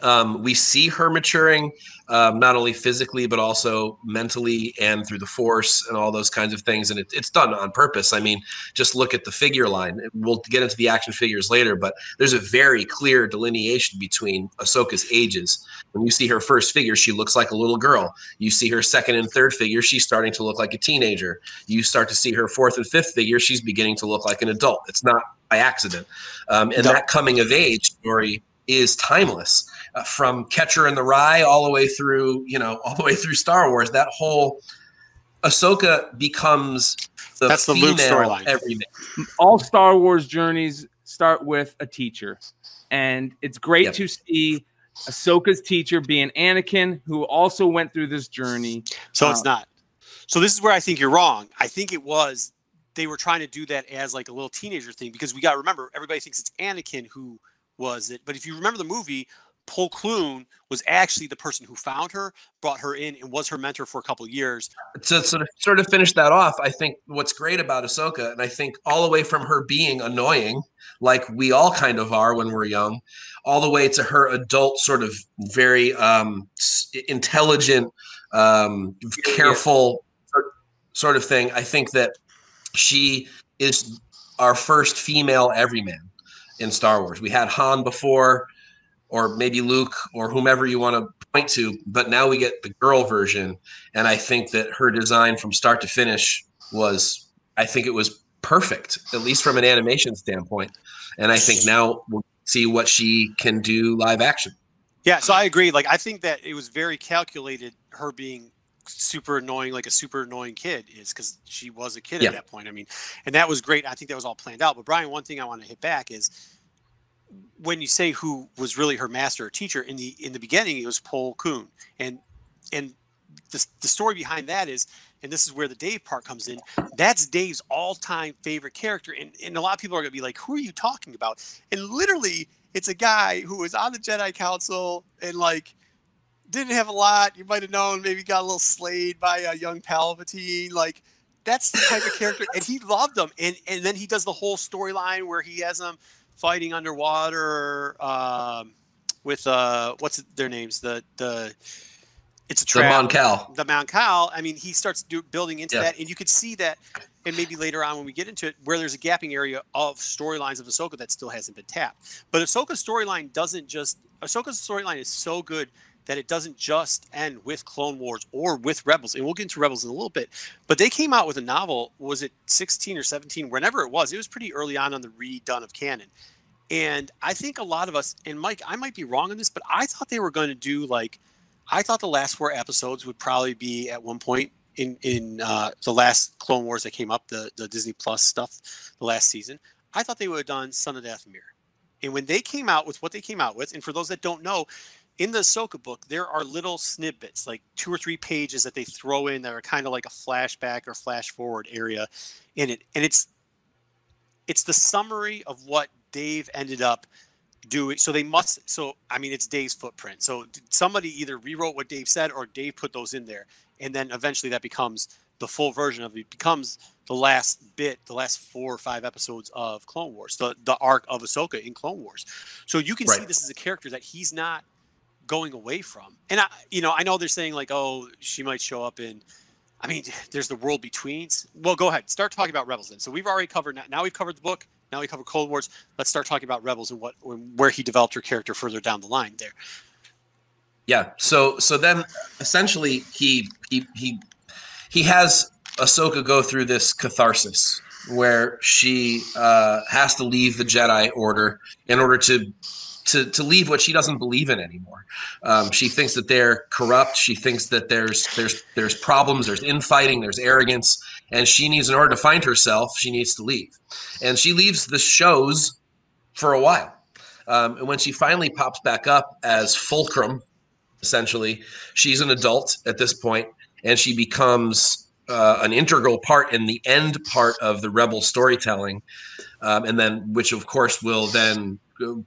Um, we see her maturing um, not only physically but also mentally and through the force and all those kinds of things. And it, it's done on purpose. I mean just look at the figure line. We'll get into the action figures later but there's a very clear delineation between ahsoka's ages. When you see her first figure she looks like a little girl. You see her second and third figure she's starting to look like a teenager. You start to see her fourth and fifth figure she's beginning to look like an adult. It's not by accident. Um, and no. that coming of age story is timeless uh, from Catcher in the Rye all the way through, you know, all the way through Star Wars. That whole Ahsoka becomes the That's the Luke storyline. Everything. All Star Wars journeys start with a teacher. And it's great yep. to see Ahsoka's teacher being Anakin, who also went through this journey. So uh, it's not. So this is where I think you're wrong. I think it was they were trying to do that as like a little teenager thing because we got to remember everybody thinks it's Anakin who was it, but if you remember the movie, Plo Koon was actually the person who found her, brought her in, and was her mentor for a couple years. To sort of sort of finish that off, I think what's great about Ahsoka, and I think all the way from her being annoying, like we all kind of are when we're young, all the way to her adult sort of very um, intelligent, um, careful sort of thing. I think that she is our first female everyman in Star Wars. We had Han before, or maybe Luke, or whomever you want to point to, but now we get the girl version. And I think that her design from start to finish was, I think it was perfect, at least from an animation standpoint. And I think now we'll see what she can do live action. Yeah, so I agree. Like, I think that it was very calculated, her being super annoying like a super annoying kid is because she was a kid yeah. at that point. I mean, and that was great. I think that was all planned out. But Brian, one thing I want to hit back is when you say who was really her master or teacher in the in the beginning, it was Plo Koon, and and the, the story behind that is, and this is where the Dave part comes in. That's Dave's all-time favorite character, and and a lot of people are gonna be like, "Who are you talking about?" And literally, it's a guy who was on the Jedi Council and like didn't have a lot. You might have known maybe got a little slayed by a young Palpatine. Like that's the type of character, and he loved them. And and then he does the whole storyline where he has them fighting underwater um, with uh, what's their names? The the it's a trap. The Mon Cal. The Mon Cal. I mean, he starts do, building into Yeah. that, and you could see that, and maybe later on when we get into it, where there's a gapping area of storylines of Ahsoka that still hasn't been tapped. But Ahsoka's storyline doesn't just Ahsoka's storyline is so good that it doesn't just end with Clone Wars or with Rebels, and we'll get into Rebels in a little bit. But they came out with a novel. Was it 16 or 17? Whenever it was, it was pretty early on on the redone of canon. And I think a lot of us, and Mike, I might be wrong on this, but I thought they were going to do like, I thought the last four episodes would probably be at one point in in uh, the last Clone Wars that came up, the the Disney Plus stuff, the last season. I thought they would have done Son of Dathomir. And when they came out with what they came out with, and for those that don't know, in the Ahsoka book, there are little snippets, like two or three pages that they throw in that are kind of like a flashback or flash forward area in it. And it's it's the summary of what Dave ended up doing. So they must. So I mean, it's Dave's footprint. So somebody either rewrote what Dave said or Dave put those in there, and then eventually that becomes the full version of it. it becomes the last bit, the last four or five episodes of Clone Wars, the the arc of Ahsoka in Clone Wars. So you can see this is a character that he's not going away from. And I, you know, I know they're saying like, oh, she might show up in. I mean, there's the world betweens. Well, go ahead. Start talking about Rebels then. So we've already covered. Now we've covered the book. Now we cover Clone Wars. Let's start talking about Rebels and what where he developed her character further down the line. There. Yeah. So so then essentially he he he he has Ahsoka go through this catharsis where she uh, has to leave the Jedi Order in order to to to leave what she doesn't believe in anymore. Um, she thinks that they're corrupt. She thinks that there's there's there's problems. There's infighting. There's arrogance, and she needs in order to find herself, she needs to leave, and she leaves the shows for a while. Um, and when she finally pops back up as Fulcrum, essentially, she's an adult at this point, and she becomes uh, an integral part in the end part of the Rebel storytelling, um, and then which of course will then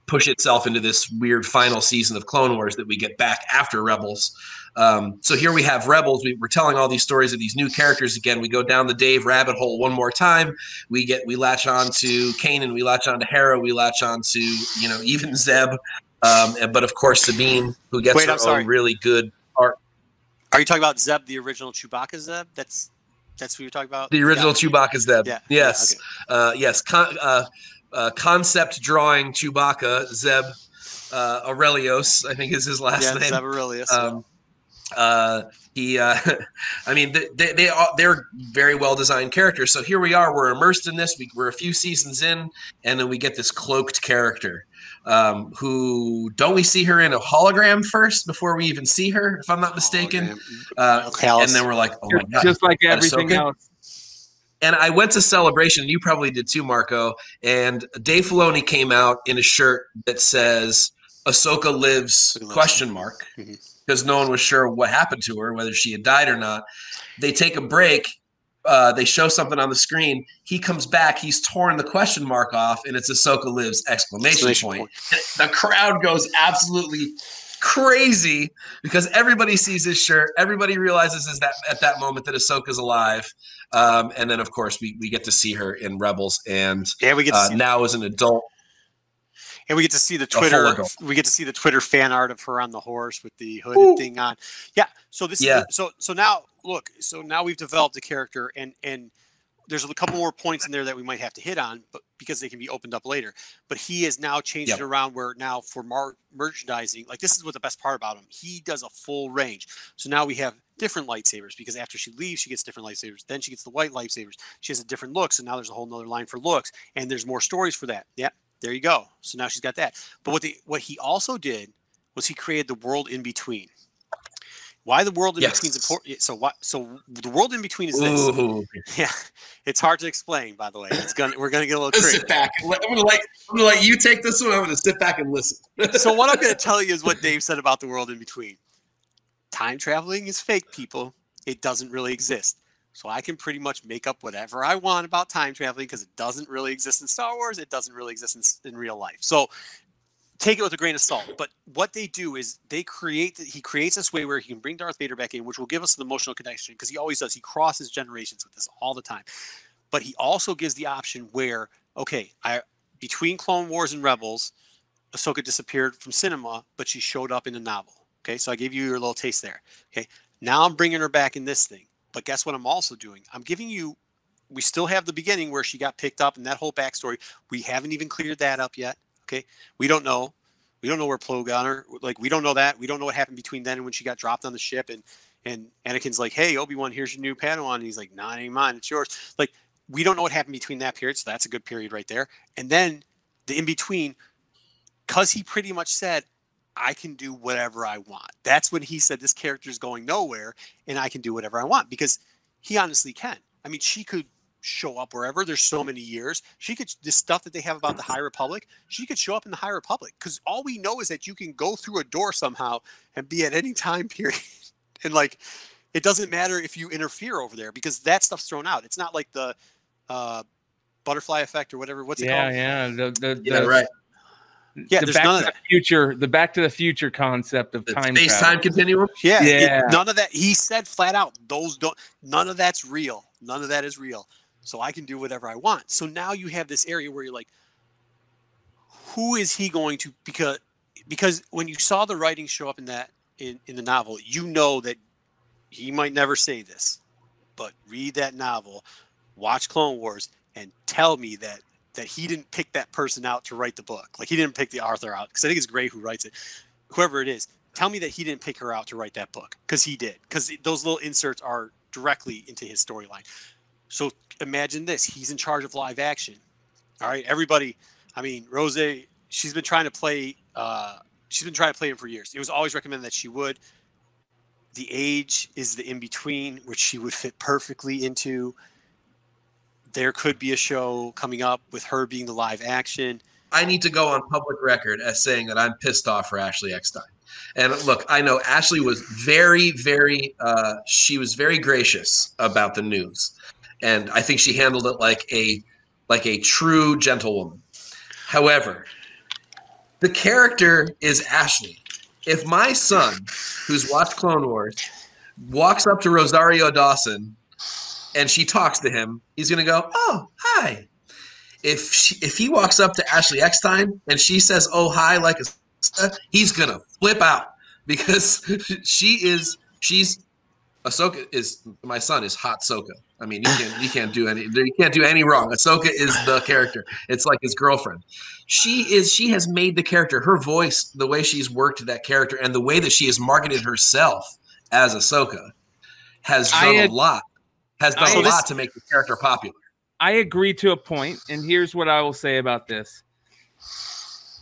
push itself into this weird final season of Clone Wars that we get back after Rebels. Um, so here we have Rebels. We, we're telling all these stories of these new characters again. We go down the Dave rabbit hole one more time. We get we latch on to Kanan. We latch on to Hera. We latch on to you know even Zeb. Um, and- but of course Sabine, who gets Wait, her I'm sorry. own really good arc. Are you talking about Zeb, the original Chewbacca Zeb? That's that's who you're talking about. The original Yeah. Chewbacca Zeb. Yeah. Yes. okay. Uh, yes. Con- uh, uh, concept drawing Chewbacca Zeb uh, Orrelios, I think is his last Yeah, name. Zeb Orrelios. Um, uh, he, uh, I mean, they, they, they are, they're very well designed characters. So here we are, we're immersed in this. We, we're a few seasons in, and then we get this cloaked character. Um, who don't we see her in a hologram first before we even see her, if I'm not mistaken? Hologram. Uh, and then we're like, oh my god, just like everything Ahsoka? else. And I went to Celebration. You probably did too, Marco. And Dave Filoni came out in a shirt that says "Ahsoka lives?" Question mark because no one was sure what happened to her, whether she had died or not. They take a break. Uh, they show something on the screen. He comes back. He's torn the question mark off, and it's "Ahsoka lives!" exclamation Exclamation point. point. The crowd goes absolutely crazy because everybody sees his shirt. Everybody realizes is that at that moment that Ahsoka's alive. Um, and then, of course, we, we get to see her in Rebels, and And we get uh, now as an adult. and we get to see the Twitter. We get to see the Twitter fan art of her on the horse with the hooded Ooh. thing on. Yeah. So this Yeah. is so so now look. So now we've developed a character, and and there's a couple more points in there that we might have to hit on, but because they can be opened up later. But he has now changed Yep. it around where now for mar- merchandising, like this is what the best part about him. He does a full range. So now we have different lightsabers because after she leaves, she gets different lightsabers. Then she gets the white lightsabers. She has a different look. So now there's a whole nother line for looks, and there's more stories for that. Yeah, there you go. So now she's got that. But what the what he also did was he created the world in between. Why the world in between is important? So what? So the world in between is this. Ooh. Yeah, it's hard to explain. By the way, it's gonna we're gonna get a little crazy. sit back. I'm gonna let I'm gonna let you take this one. I'm gonna sit back and listen. so what I'm going to tell you is what Dave said about the world in between. Time traveling is fake, people. It doesn't really exist. So I can pretty much make up whatever I want about time traveling because it doesn't really exist in Star Wars. It doesn't really exist in, in real life. So take it with a grain of salt. But what they do is they create he creates this way where he can bring Darth Vader back in, which will give us an emotional connection because he always does. He crosses generations with this all the time. But he also gives the option where okay, I between Clone Wars and Rebels, Ahsoka disappeared from cinema, but she showed up in the novel. Okay, so I gave you your little taste there. Okay, now I'm bringing her back in this thing. But guess what? I'm also doing. I'm giving you. We still have the beginning where she got picked up and that whole backstory. We haven't even cleared that up yet. Okay, we don't know. We don't know where Plo got her. Like we don't know that. We don't know what happened between then and when she got dropped on the ship. And and Anakin's like, "Hey, Obi Wan, here's your new Padawan." And he's like, "Nah, ain't mine. It's yours." Like we don't know what happened between that period. So that's a good period right there. And then the in between, because he pretty much said, I can do whatever I want. That's when he said this character is going nowhere and I can do whatever I want because he honestly can. I mean, she could show up wherever. There's so many years. She could the stuff that they have about the High Republic. She could show up in the High Republic because all we know is that you can go through a door somehow and be at any time period. and like, it doesn't matter if you interfere over there because that stuff's thrown out. It's not like the uh, butterfly effect or whatever. What's it yeah, called? Yeah, the, the, Yeah, the, right. Yeah, the there's back none to of the that. future, the back to the future concept of The time space travel. time continuum. Yeah, it- Yeah. none of that. He said flat out, those don't. None of that's real. None of that is real. So I can do whatever I want. So now you have this area where you're like, who is he going to? Because because when you saw the writing show up in that in in the novel, you know that he might never say this, but read that novel, watch Clone Wars, and tell me that that he didn't pick that person out to write the book. Like he didn't pick the author out because I think it's Gray who writes it. Whoever it is, tell me that he didn't pick her out to write that book because he did. Because those little inserts are directly into his storyline. So imagine this: he's in charge of live action. All right, everybody. I mean, Rose, she's been trying to play. Uh, she's been trying to play him for years. It was always recommended that she would. The age is the in between, which she would fit perfectly into. There could be a show coming up with her being the live action. I need to go on public record as saying that I'm pissed off for Ashley Eckstein. And look, I know Ashley was very, very, uh, she was very gracious about the news, and I think she handled it like a, like a true gentlewoman. However, the character is Ashley. If my son, who's watched Clone Wars, walks up to Rosario Dawson, and she talks to him, he's gonna go, "Oh, hi." If she, if he walks up to Ashley Eckstein and she says, "Oh, hi," like a he's gonna flip out because she is she's Ahsoka is my son is hot Soka. I mean, you can't you can't do any you can't do any wrong. Ahsoka is the character. It's like his girlfriend. She is she has made the character her voice, the way she's worked that character, and the way that she has marketed herself as Ahsoka has done had- a lot. Has done I a lot to make the character popular. I agree to a point, and here's what I will say about this.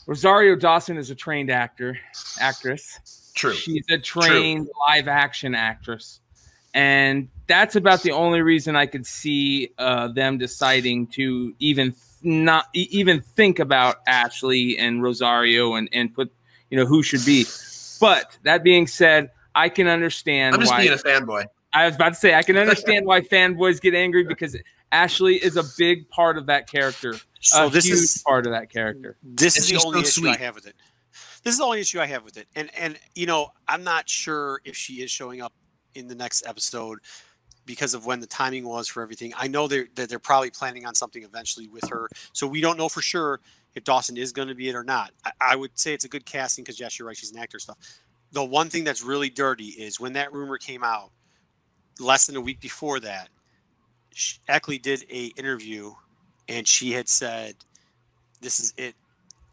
Rosario Dawson is a trained actor, actress. True. She's a trained live action actress. And that's about the only reason I could see uh, them deciding to even th- not e- even think about Ashley and Rosario and, and put, you know, who should be. But that being said, I can understand I'm just why being a fanboy. I was about to say I can understand why fanboys get angry because Ashley is a big part of that character. So a this huge is part of that character. this is the only so issue I have with it. This is the only issue I have with it. And and you know, I'm not sure if she is showing up in the next episode because of when the timing was for everything. I know they're that they're probably planning on something eventually with her. So we don't know for sure if Dawson is going to be it or not. I, I would say it's a good casting because yes, you're right, she's an actor stuff. The one thing that's really dirty is when that rumor came out less than a week before that, sh- Eckley did a interview and she had said, "This is it.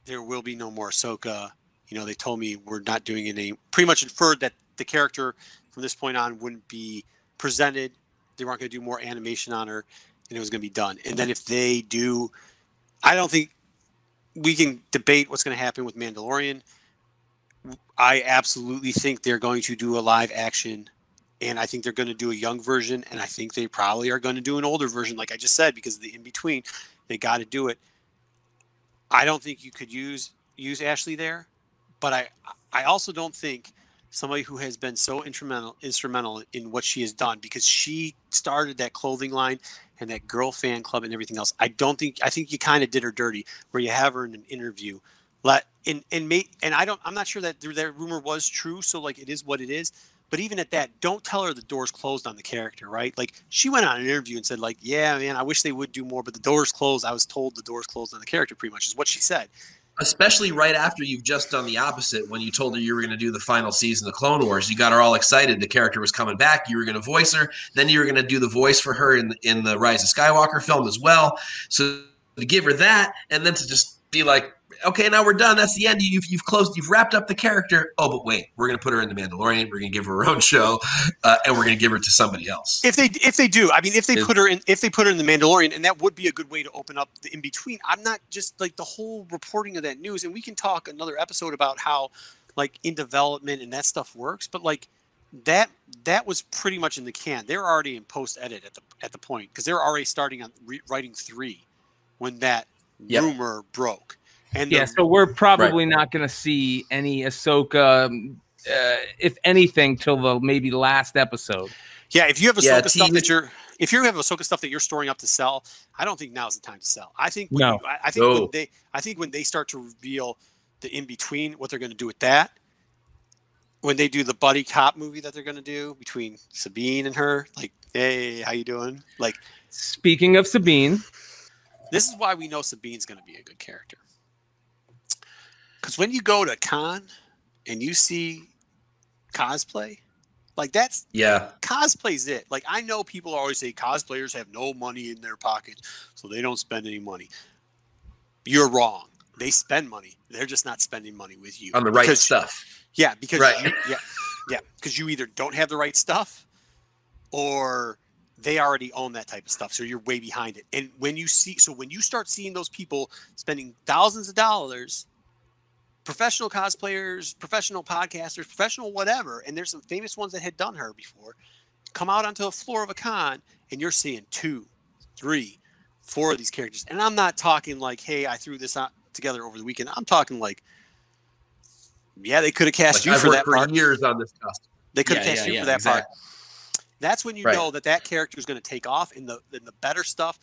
There will be no more Ahsoka." You know, they told me we're not doing any. Pretty much inferred that the character from this point on wouldn't be presented. They weren't going to do more animation on her, and it was going to be done. And then if they do, I don't think we can debate what's going to happen with Mandalorian. I absolutely think they're going to do a live action and I think they're going to do a young version, and I think they probably are going to do an older version, like I just said, because of the in between. They got to do it. I don't think you could use use Ashley there, but I I also don't think somebody who has been so instrumental instrumental in what she has done because she started that clothing line and that girl fan club and everything else. I don't think I think you kind of did her dirty where you have her in an interview Let and and may, and I don't. I'm not sure that that rumor was true. So like it is what it is. But even at that, don't tell her the door's closed on the character, right? Like she went on an interview and said, like, yeah, man, I wish they would do more, but the door's closed. I was told the door's closed on the character, pretty much is what she said. Especially right after you've just done the opposite when you told her you were going to do the final season of Clone Wars. You got her all excited. The character was coming back. You were going to voice her. Then you were going to do the voice for her in the, in the Rise of Skywalker film as well. So to give her that, and then to just be like, okay, now we're done. That's the end. You've, you've closed, you've wrapped up the character. Oh, but wait, we're going to put her in the Mandalorian. We're going to give her her own show, uh, and we're going to give her to somebody else. If they if they do, I mean, if they put her in, if they put her in the Mandalorian, and that would be a good way to open up the in between. I'm not just like the whole reporting of that news, and we can talk another episode about how like in development and that stuff works, but like that that was pretty much in the can. They're already in post edit at the at the point because they're already starting on re- writing three when that yep. rumor broke. And yeah, the, so we're probably right. not going to see any Ahsoka, um, uh, if anything, till the maybe last episode. Yeah, if you have Ahsoka yeah, stuff that you're, if you have Ahsoka stuff that you're storing up to sell, I don't think now's the time to sell. I think no, you, I, I, think when they, I think when they start to reveal the in between, what they're going to do with that, when they do the buddy cop movie that they're going to do between Sabine and her, like, hey, how you doing? Like, speaking of Sabine, this is why we know Sabine's going to be a good character. Because when you go to con and you see cosplay, like that's yeah, cosplay's it. Like I know people always say cosplayers have no money in their pocket, so they don't spend any money. You're wrong. They spend money. They're just not spending money with you on the right stuff. Yeah, because right. You, yeah, yeah, because you either don't have the right stuff, or they already own that type of stuff so you're way behind it and when you see so when you start seeing those people spending thousands of dollars professional cosplayers, professional podcasters, professional whatever, and there's some famous ones that had done her before, come out onto the floor of a con and you're seeing two, three, four of these characters. And I'm not talking like, hey, I threw this out together over the weekend. I'm talking like, yeah, they could have cast like you I've for that for part. years on this costume. They could have yeah, cast yeah, you yeah, for that exactly. part. That's when you right. know that that character is going to take off in the in the better stuff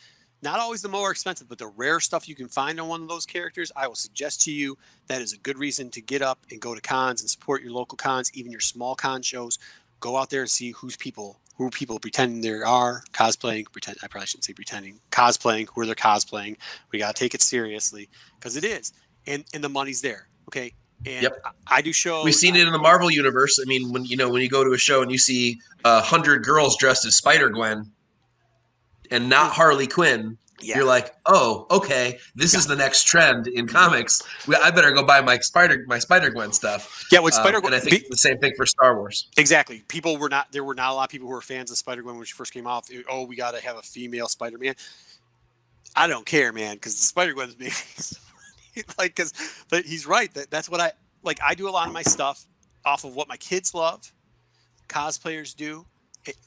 not always the more expensive, but the rare stuff you can find on one of those characters, I will suggest to you that is a good reason to get up and go to cons and support your local cons, even your small con shows. Go out there and see who's people, who people pretending they are cosplaying. Pretend I probably shouldn't say pretending, cosplaying, who they're cosplaying. We gotta take it seriously because it is, and and the money's there. Okay, and yep. I, I do show. We've seen it in the Marvel universe. I mean, when you know when you go to a show and you see a hundred girls dressed as Spider Gwen, and not. Harley Quinn, yeah. you're like, oh, okay, this is the next trend in comics. I better go buy my Spider my Spider Gwen stuff. Yeah, with Spider Gwen, um, and I think be, the same thing for Star Wars. Exactly. People were not there were not a lot of people who were fans of Spider Gwen when she first came off. Oh, we got to have a female Spider Man. I don't care, man, because Spider Gwen's me like because but he's right. That that's what I like. I do a lot of my stuff off of what my kids love, cosplayers do,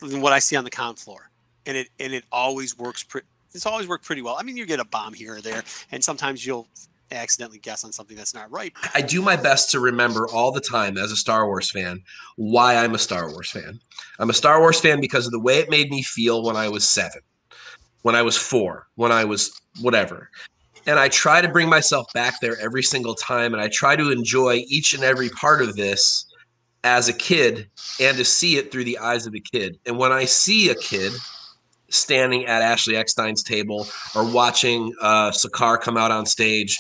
and what I see on the con floor and it and it always works. Pre- it's always worked pretty well. I mean, you get a bomb here or there, and sometimes you'll accidentally guess on something that's not right. I do my best to remember all the time as a Star Wars fan why I'm a Star Wars fan. I'm a Star Wars fan because of the way it made me feel when I was seven, when I was four, when I was whatever. And I try to bring myself back there every single time. And I try to enjoy each and every part of this as a kid and to see it through the eyes of a kid. And when I see a kid standing at Ashley Eckstein's table or watching uh, Sakaar come out on stage,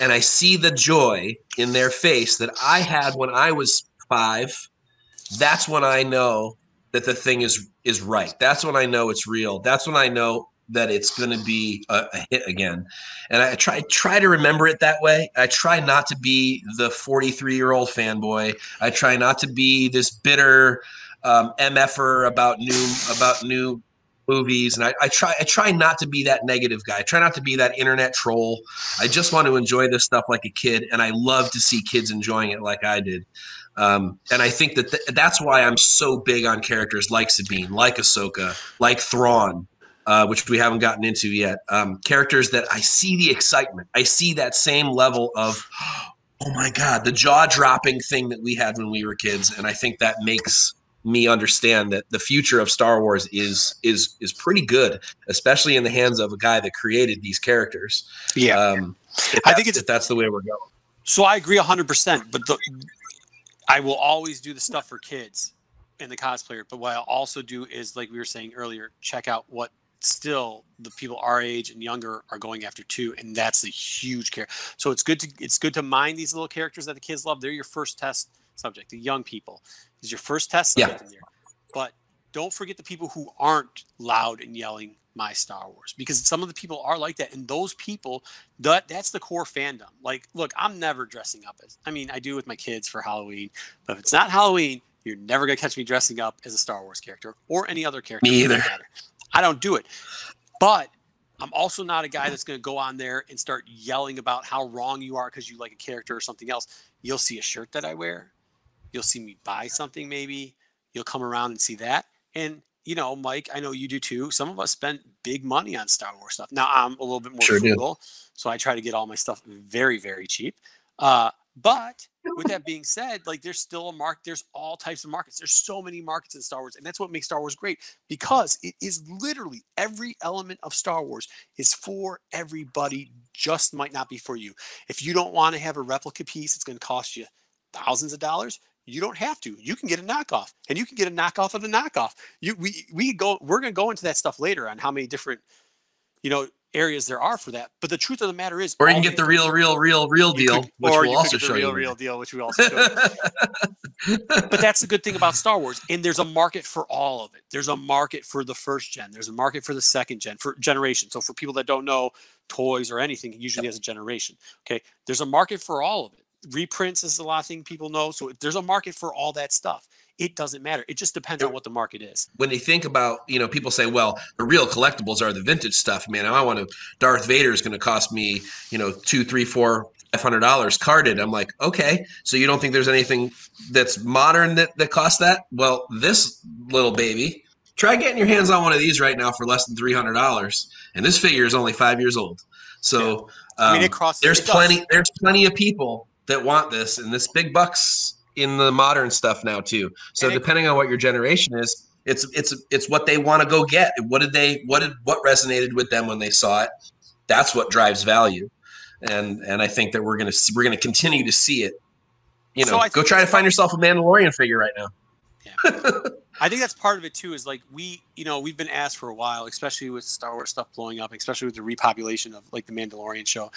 and I see the joy in their face that I had when I was five. That's when I know that the thing is is right. That's when I know it's real. That's when I know that it's going to be a, a, hit again. And I try try to remember it that way. I try not to be the 43 year old fanboy. I try not to be this bitter um, mf'er about new about new movies and I, I, try I try not to be that negative guy. I try not to be that internet troll. I just want to enjoy this stuff like a kid and I love to see kids enjoying it like I did. Um, and I think that th- that's why I'm so big on characters like Sabine, like Ahsoka, like Thrawn, uh, which we haven't gotten into yet. Um, characters that I see the excitement. I see that same level of, oh my God, the jaw dropping thing that we had when we were kids. And I think that makes me understand that the future of Star Wars is is is pretty good, especially in the hands of a guy that created these characters. Yeah, um, I think it's that's the way we're going. So I agree 100%. But the, I will always do the stuff for kids and the cosplayer. But what I also do is, like we were saying earlier, check out what still the people our age and younger are going after too and that's a huge care so it's good to it's good to mind these little characters that the kids love they're your first test subject the young people is your first test Yeah. but don't forget the people who aren't loud and yelling my Star Wars because some of the people are like that, and those people that that's the core fandom. Like, look, I'm never dressing up as I mean, I do with my kids for Halloween, but if it's not Halloween, you're never gonna catch me dressing up as a Star Wars character or any other character. Me either. I don't do it, but I'm also not a guy that's going to go on there and start yelling about how wrong you are because you like a character or something else. You'll see a shirt that I wear. You'll see me buy something maybe. You'll come around and see that. And, you know, Mike, I know you do too. Some of us spend big money on Star Wars stuff. Now I'm a little bit more Sure frugal. So I try to get all my stuff very, very cheap. Uh, but with that being said, like there's still a market. There's all types of markets. There's so many markets in Star Wars, and that's what makes Star Wars great because it is literally every element of Star Wars is for everybody. Just might not be for you. If you don't want to have a replica piece, it's going to cost you thousands of dollars. You don't have to. You can get a knockoff, and you can get a knockoff of the knockoff. You we we go. We're going to go into that stuff later on how many different, you know, areas there are for that. But the truth of the matter is, Or you can get the- real, real, real, real deal, could- which we'll also show real, you. real deal, which we also show. but that's the good thing about Star Wars. And there's a market for all of it. There's a market for the first gen. There's a market for the second gen, for generation. So for people that don't know toys or anything, it usually has a generation. Okay. There's a market for all of it. Reprints is a lot of thing people know. So there's a market for all that stuff. It doesn't matter. It just depends on what the market is. when you think about, you know, people say, well, the real collectibles are the vintage stuff. Man, I want to, Darth Vader is going to cost me, you know, two, three, four, five hundred dollars carded. I'm like, okay, so you don't think there's anything that's modern that, that costs that? Well, this little baby, try getting your hands on one of these right now for less than three hundred dollars, and this figure is only five years old. So I mean, um, it there's it does. plenty there's plenty of people that want this and this big bucks in the modern stuff now too so depending on what your generation is it's it's it's what they want to go get what did they what did what resonated with them when they saw it that's what drives value and and i think that we're gonna we're gonna continue to see it you know I go try to find yourself a mandalorian figure right now Yeah. I think that's part of it too. Is like we, you know, we've been asked for a while, especially with Star Wars stuff blowing up, especially with the repopulation of like the Mandalorian show.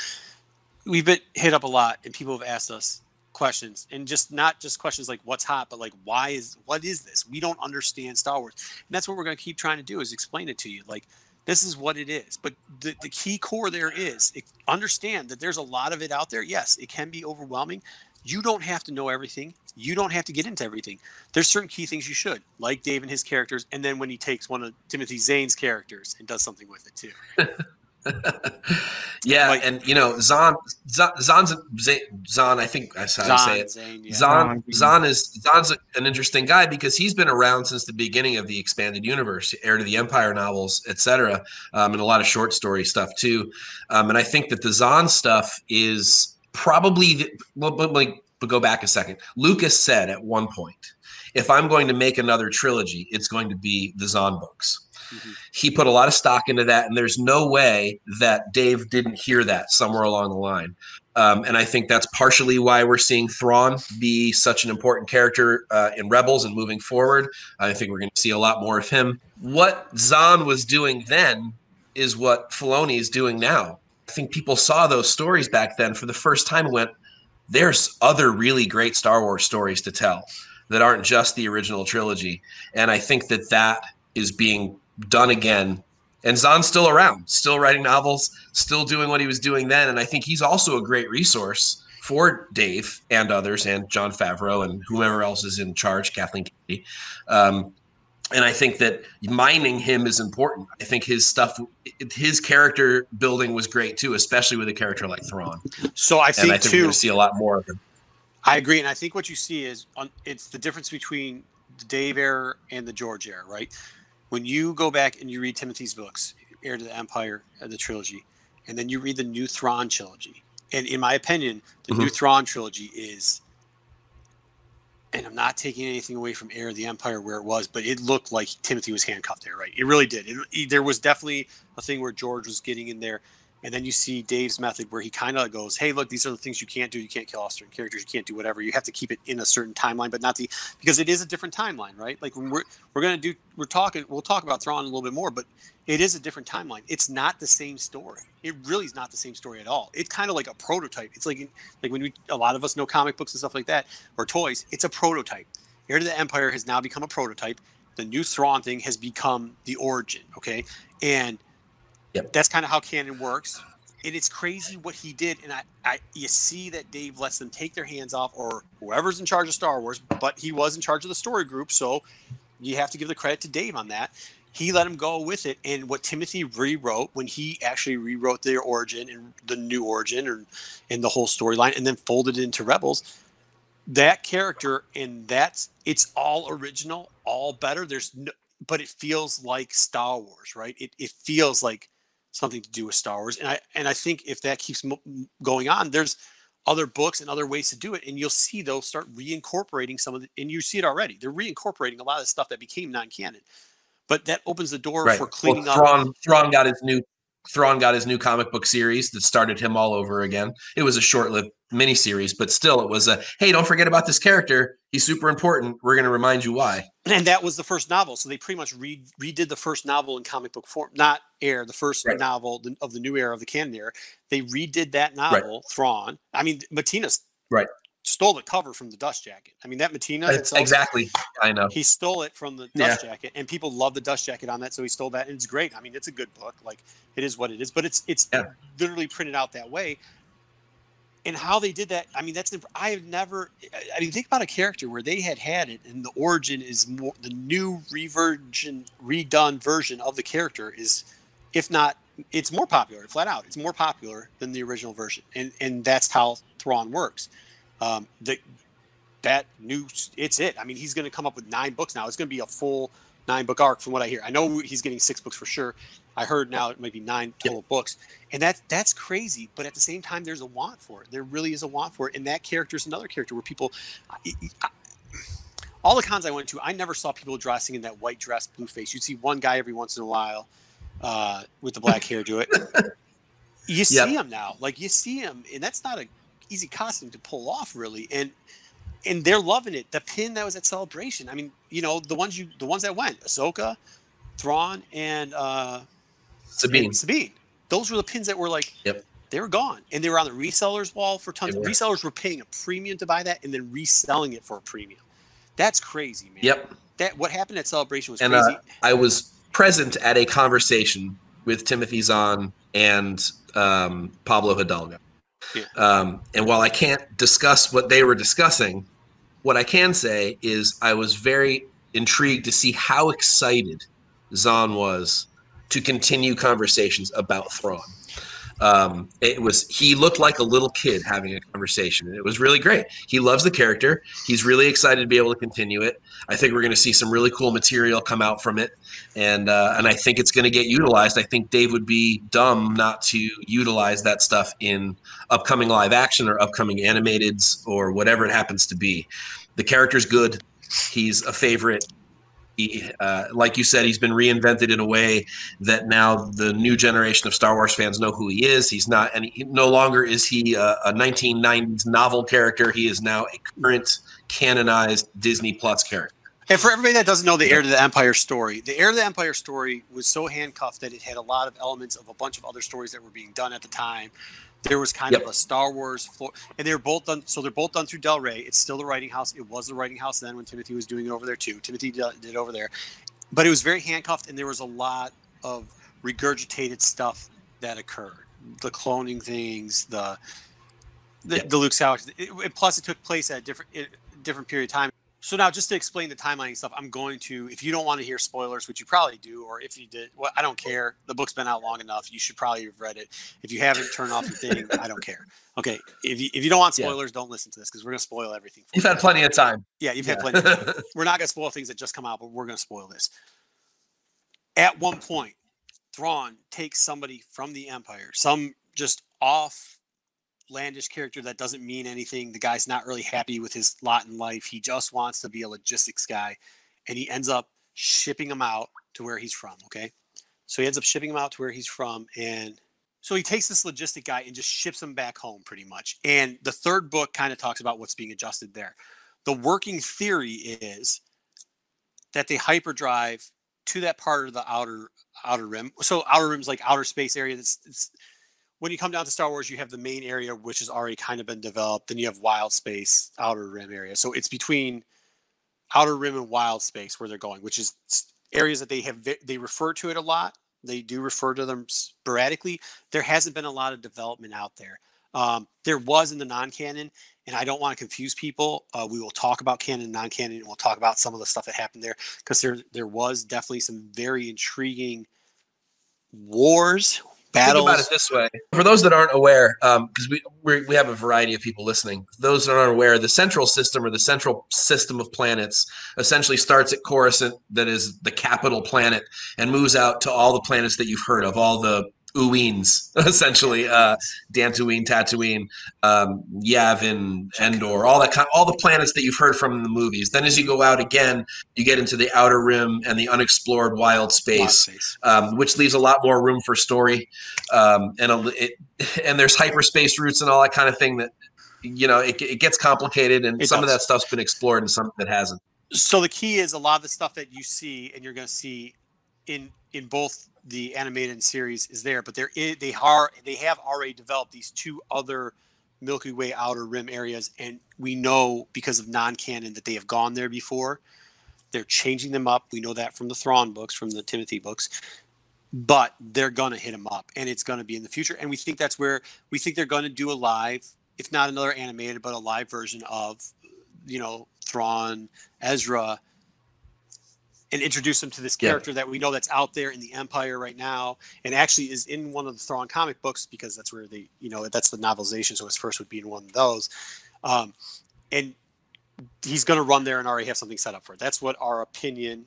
We've been hit up a lot, and people have asked us questions, and just not just questions like what's hot, but like why is what is this? We don't understand Star Wars, and that's what we're going to keep trying to do is explain it to you. Like this is what it is, but the, the key core there is it, understand that there's a lot of it out there. Yes, it can be overwhelming. You don't have to know everything. You don't have to get into everything there's certain key things you should, like Dave and his characters, and then when he takes one of Timothy Zane's characters and does something with it too. yeah Like- and you know Zahn Zahn Zahn's a- Zahn i think that's how i say it Zane, yeah. Zahn, Zahn. Zahn is Zahn's an interesting guy because he's been around since the beginning of the expanded universe, heir to the Empire novels, etc., um, and a lot of short story stuff too. Um, and I think that the Zahn stuff is probably the, well, but like, but go back a second. Lucas said at one point, if I'm going to make another trilogy, it's going to be the Zahn books. Mhm. He put a lot of stock into that, and there's no way that Dave didn't hear that somewhere along the line. Um, and I think that's partially why we're seeing Thrawn be such an important character uh, in Rebels and moving forward. I think we're going to see a lot more of him. What Zahn was doing then is what Filoni is doing now. I think people saw those stories back then for the first time and went, there's other really great Star Wars stories to tell that aren't just the original trilogy. And I think that that is being done again and Zahn's still around, still writing novels, still doing what he was doing then. And I think he's also a great resource for Dave and others, and Jon Favreau and whomever else is in charge, Kathleen Kennedy. Um, and I think that mining him is important. I think his stuff, his character building was great too, especially with a character like Thrawn. So I And think I think we're too. going to see a lot more of him. I agree, and I think what you see is on, it's the difference between the Dave era and the George era, right? When you go back and you read Timothy's books, Heir to the Empire, uh, the trilogy, and then you read the New Thrawn trilogy, and in my opinion, the New Thrawn trilogy is, and I'm not taking anything away from Heir of the Empire where it was, but it looked like Timothy was handcuffed there, right? It really did. It- there was definitely a thing where George was getting in there, And then you see Dave's method where he kind of goes, "Hey, look, these are the things you can't do. You can't kill off certain characters. You can't do whatever. You have to keep it in a certain timeline, but not the because it is a different timeline, right? Like when we're we're gonna do we're talking we'll talk about Thrawn a little bit more, but it is a different timeline. It's not the same story. It really is not the same story at all. It's kind of like a prototype. It's like like when we a lot of us know comic books and stuff like that or toys. It's a prototype. Heir to the Empire has now become a prototype. The new Thrawn thing has become the origin. Okay, and Yep. that's kind of how canon works and it's crazy what he did and I, I you see that dave lets them take their hands off or whoever's in charge of star wars but he was in charge of the story group so you have to give the credit to dave on that he let him go with it and what timothy rewrote when he actually rewrote their origin and the new origin and, and the whole storyline and then folded it into rebels that character and that's it's all original all better there's no but it feels like star wars right it, it feels like something to do with Star Wars. And I and I think if that keeps going on, there's other books and other ways to do it, and you'll see they'll start reincorporating some of the. And you see it already. They're reincorporating a lot of stuff that became non-canon, but that opens the door Right. for cleaning well, up. Thrawn, Thrawn got his new Thrawn got his new comic book series that started him all over again. It was a short-lived miniseries, but still, it was a hey, don't forget about this character. He's super important. We're going to remind you why. And that was the first novel, so they pretty much re- redid the first novel in comic book form. Not Heir, the first Right. novel the- of the new era of the canon era. They redid that novel, Thrawn. I mean, Matina's Right. Stole the cover from the Dust Jacket. I mean, that Matina itself- exactly. I know. he stole it from the Yeah. dust jacket and people love the dust jacket on that so he stole that and it's great i mean it's a good book like it is what it is but it's it's Yeah. literally printed out that way and how they did that i mean that's i have never I- i mean think about a character where they had had it and the origin is more the new reversion redone version of the character is if not it's more popular flat out it's more popular than the original version and and that's how Thrawn works um the that new it's it. I mean he's going to come up with nine books now. It's going to be a full nine book arc from what i hear. I know he's getting six books for sure. I heard now it might be nine total books. And that that's crazy but at the same time there's a want for it. There really is a want for it. And that character is another character where people I- I- all the cons i went to i never saw people dressing in that white dress blue face you'd see one guy every once in a while uh, with the black hair do it. You see Yep. him now. Like you see him and that's not a easy costume to pull off really and and they're loving it. The pin that was at celebration. I mean, you know, the ones you the ones that went, Ahsoka, Thrawn, and uh Sabine. and Sabine. Those were the pins that were like Yep. they were gone. And they were on the resellers wall for tons. Were. Resellers were paying a premium to buy that and then reselling it for a premium. That's crazy, man. Yep. That what happened at celebration was And, crazy. uh, I was present at a conversation with Timothy Zahn and um, Pablo Hidalgo. Yeah. Um, and while I can't discuss what they were discussing, what I can say is I was very intrigued to see how excited Zahn was to continue conversations about Thrawn. Um, it was he looked like a little kid having a conversation, and it was really great. He loves the character. He's really excited to be able to continue it. I think we're going to see some really cool material come out from it, and uh, and I think it's going to get utilized. I think Dave would be dumb not to utilize that stuff in upcoming live action or upcoming animateds or whatever it happens to be. The character's good. He's a favorite. He, uh, like you said, he's been reinvented in a way that now the new generation of Star Wars fans know who he is. He's not, and he, no longer is he a, a 1990s novel character. He is now a current canonized Disney Plus character. And for everybody that doesn't know the Heir to the Empire story, the Heir to the Empire story was so handcuffed that it had a lot of elements of a bunch of other stories that were being done at the time. There was kind Yep. of a Star Wars floor, and they were both done. So they're both done through Del Rey. It's still the writing house. It was the writing house then when Timothy was doing it over there too. Timothy did, over there, but it was very handcuffed, and there was a lot of regurgitated stuff that occurred. The cloning things, the the, Yep. the Luke Skywalker. It, it- plus, it took place at a different it, different period of time. So now, just to explain the timeline and stuff, I'm going to. If you don't want to hear spoilers, which you probably do, or if you did, well, I don't care. The book's been out long enough. You should probably have read it. If you haven't, turn off your thing. I don't care. Okay. If you if you don't want Yeah. spoilers, don't listen to this because we're gonna spoil everything. For You've you. had plenty of time. Yeah, you've had plenty. Of time. We're not gonna spoil things that just come out, but we're gonna spoil this. At one point, Thrawn takes somebody from the Empire, some just off landish character that doesn't mean anything. The guy's not really happy with his lot in life. He just wants to be a logistics guy, and he ends up shipping him out to where he's from. Okay, so he ends up shipping him out to where he's from, and so he takes this logistic guy and just ships him back home pretty much. And the third book kind of talks about what's being adjusted there. The working theory is that they hyperdrive to that part of the outer outer rim. So outer rim's like outer space area. That's when you come down to Star Wars, you have the main area which has already kind of been developed. Then you have wild space, outer rim area. So it's between outer rim and wild space where they're going, which is areas that they have they refer to it a lot. They do refer to them sporadically. There hasn't been a lot of development out there. Um, there was in the non-canon, and I don't want to confuse people. Uh, we will talk about canon and non-canon, and we'll talk about some of the stuff that happened there because there there was definitely some very intriguing wars battles. Think about it this way: for those that aren't aware, because um, we we we have a variety of people listening. Those that aren't aware, the central system or the central system of planets essentially starts at Coruscant, that is the capital planet, and moves out to all the planets that you've heard of, all the Uweens, essentially, uh, Dantooine, Tatooine, um, Yavin, Endor, all that kind, all the planets that you've heard from in the movies. Then, as you go out again, you get into the outer rim and the unexplored wild space, wild space. Um, which leaves a lot more room for story. Um, and a, it, and there's hyperspace routes and all that kind of thing that you know it, it gets complicated, and it some does. of that stuff's been explored and some that hasn't. So the key is a lot of the stuff that you see, and you're going to see in in both the animated series is there, but there is, they are they have already developed these two other Milky Way outer rim areas, and we know because of non-canon that they have gone there before. They're changing them up. We know that from the Thrawn books, from the Timothy books, but they're gonna hit them up, and it's gonna be in the future. And we think that's where we think they're gonna do a live, if not another animated, but a live version of, you know, Thrawn, Ezra, and introduce them to this character yeah. that we know that's out there in the Empire right now, and actually is in one of the Thrawn comic books because that's where they, you know, that's the novelization. So his first would be in one of those, um, and he's going to run there and already have something set up for it. That's what our opinion,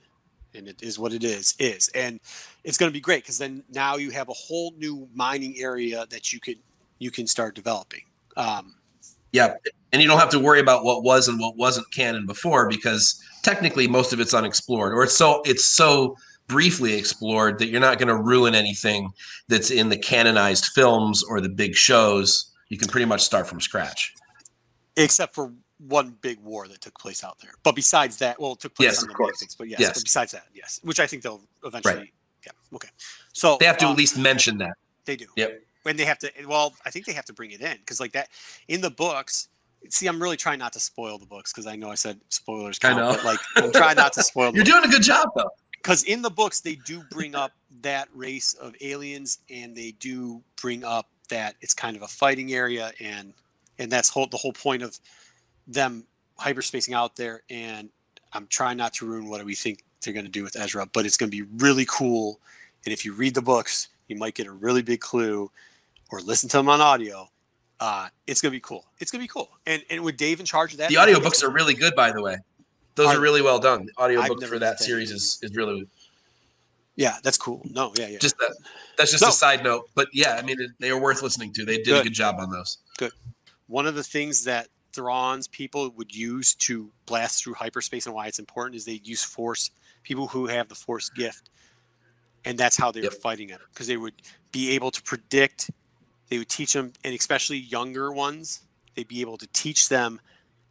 and it is what it is, is, and it's going to be great because then now you have a whole new mining area that you could you can start developing. Um, yeah, and you don't have to worry about what was and what wasn't canon before because technically most of it's unexplored or it's so it's so briefly explored that you're not going to ruin anything that's in the canonized films or the big shows. You can pretty much start from scratch. Except for one big war that took place out there. But besides that well it took place yes, on the. Basics, but yes, yes, but besides that yes. Which i think they'll eventually right. yeah okay. So they have to um, at least mention that. they do. Yep when they have to well i think they have to bring it in because like that in the books see, I'm really trying not to spoil the books because I know I said spoilers. Count, I know. But like, I'm trying not to spoil. You're doing a good job though. Because in the books, they do bring up that race of aliens, and they do bring up that it's kind of a fighting area, and and that's whole, the whole point of them hyperspacing out there. And I'm trying not to ruin what we think they're going to do with Ezra, but it's going to be really cool. And if you read the books, you might get a really big clue, or listen to them on audio uh, it's gonna be cool. It's gonna be cool. And and with Dave in charge of that, the audiobooks are really good, by the way. Those are, are really well done. The audiobook for that series is is really. Yeah, that's cool. No, yeah, yeah. Just that. That's just no. a side note, but yeah, I mean, they are worth listening to. They did good. a good job on those. Good. One of the things that Thrawn's people would use to blast through hyperspace and why it's important is they use force people who have the force gift, and that's how they yep. were fighting it because they would be able to predict they would teach them, and especially younger ones, they'd be able to teach them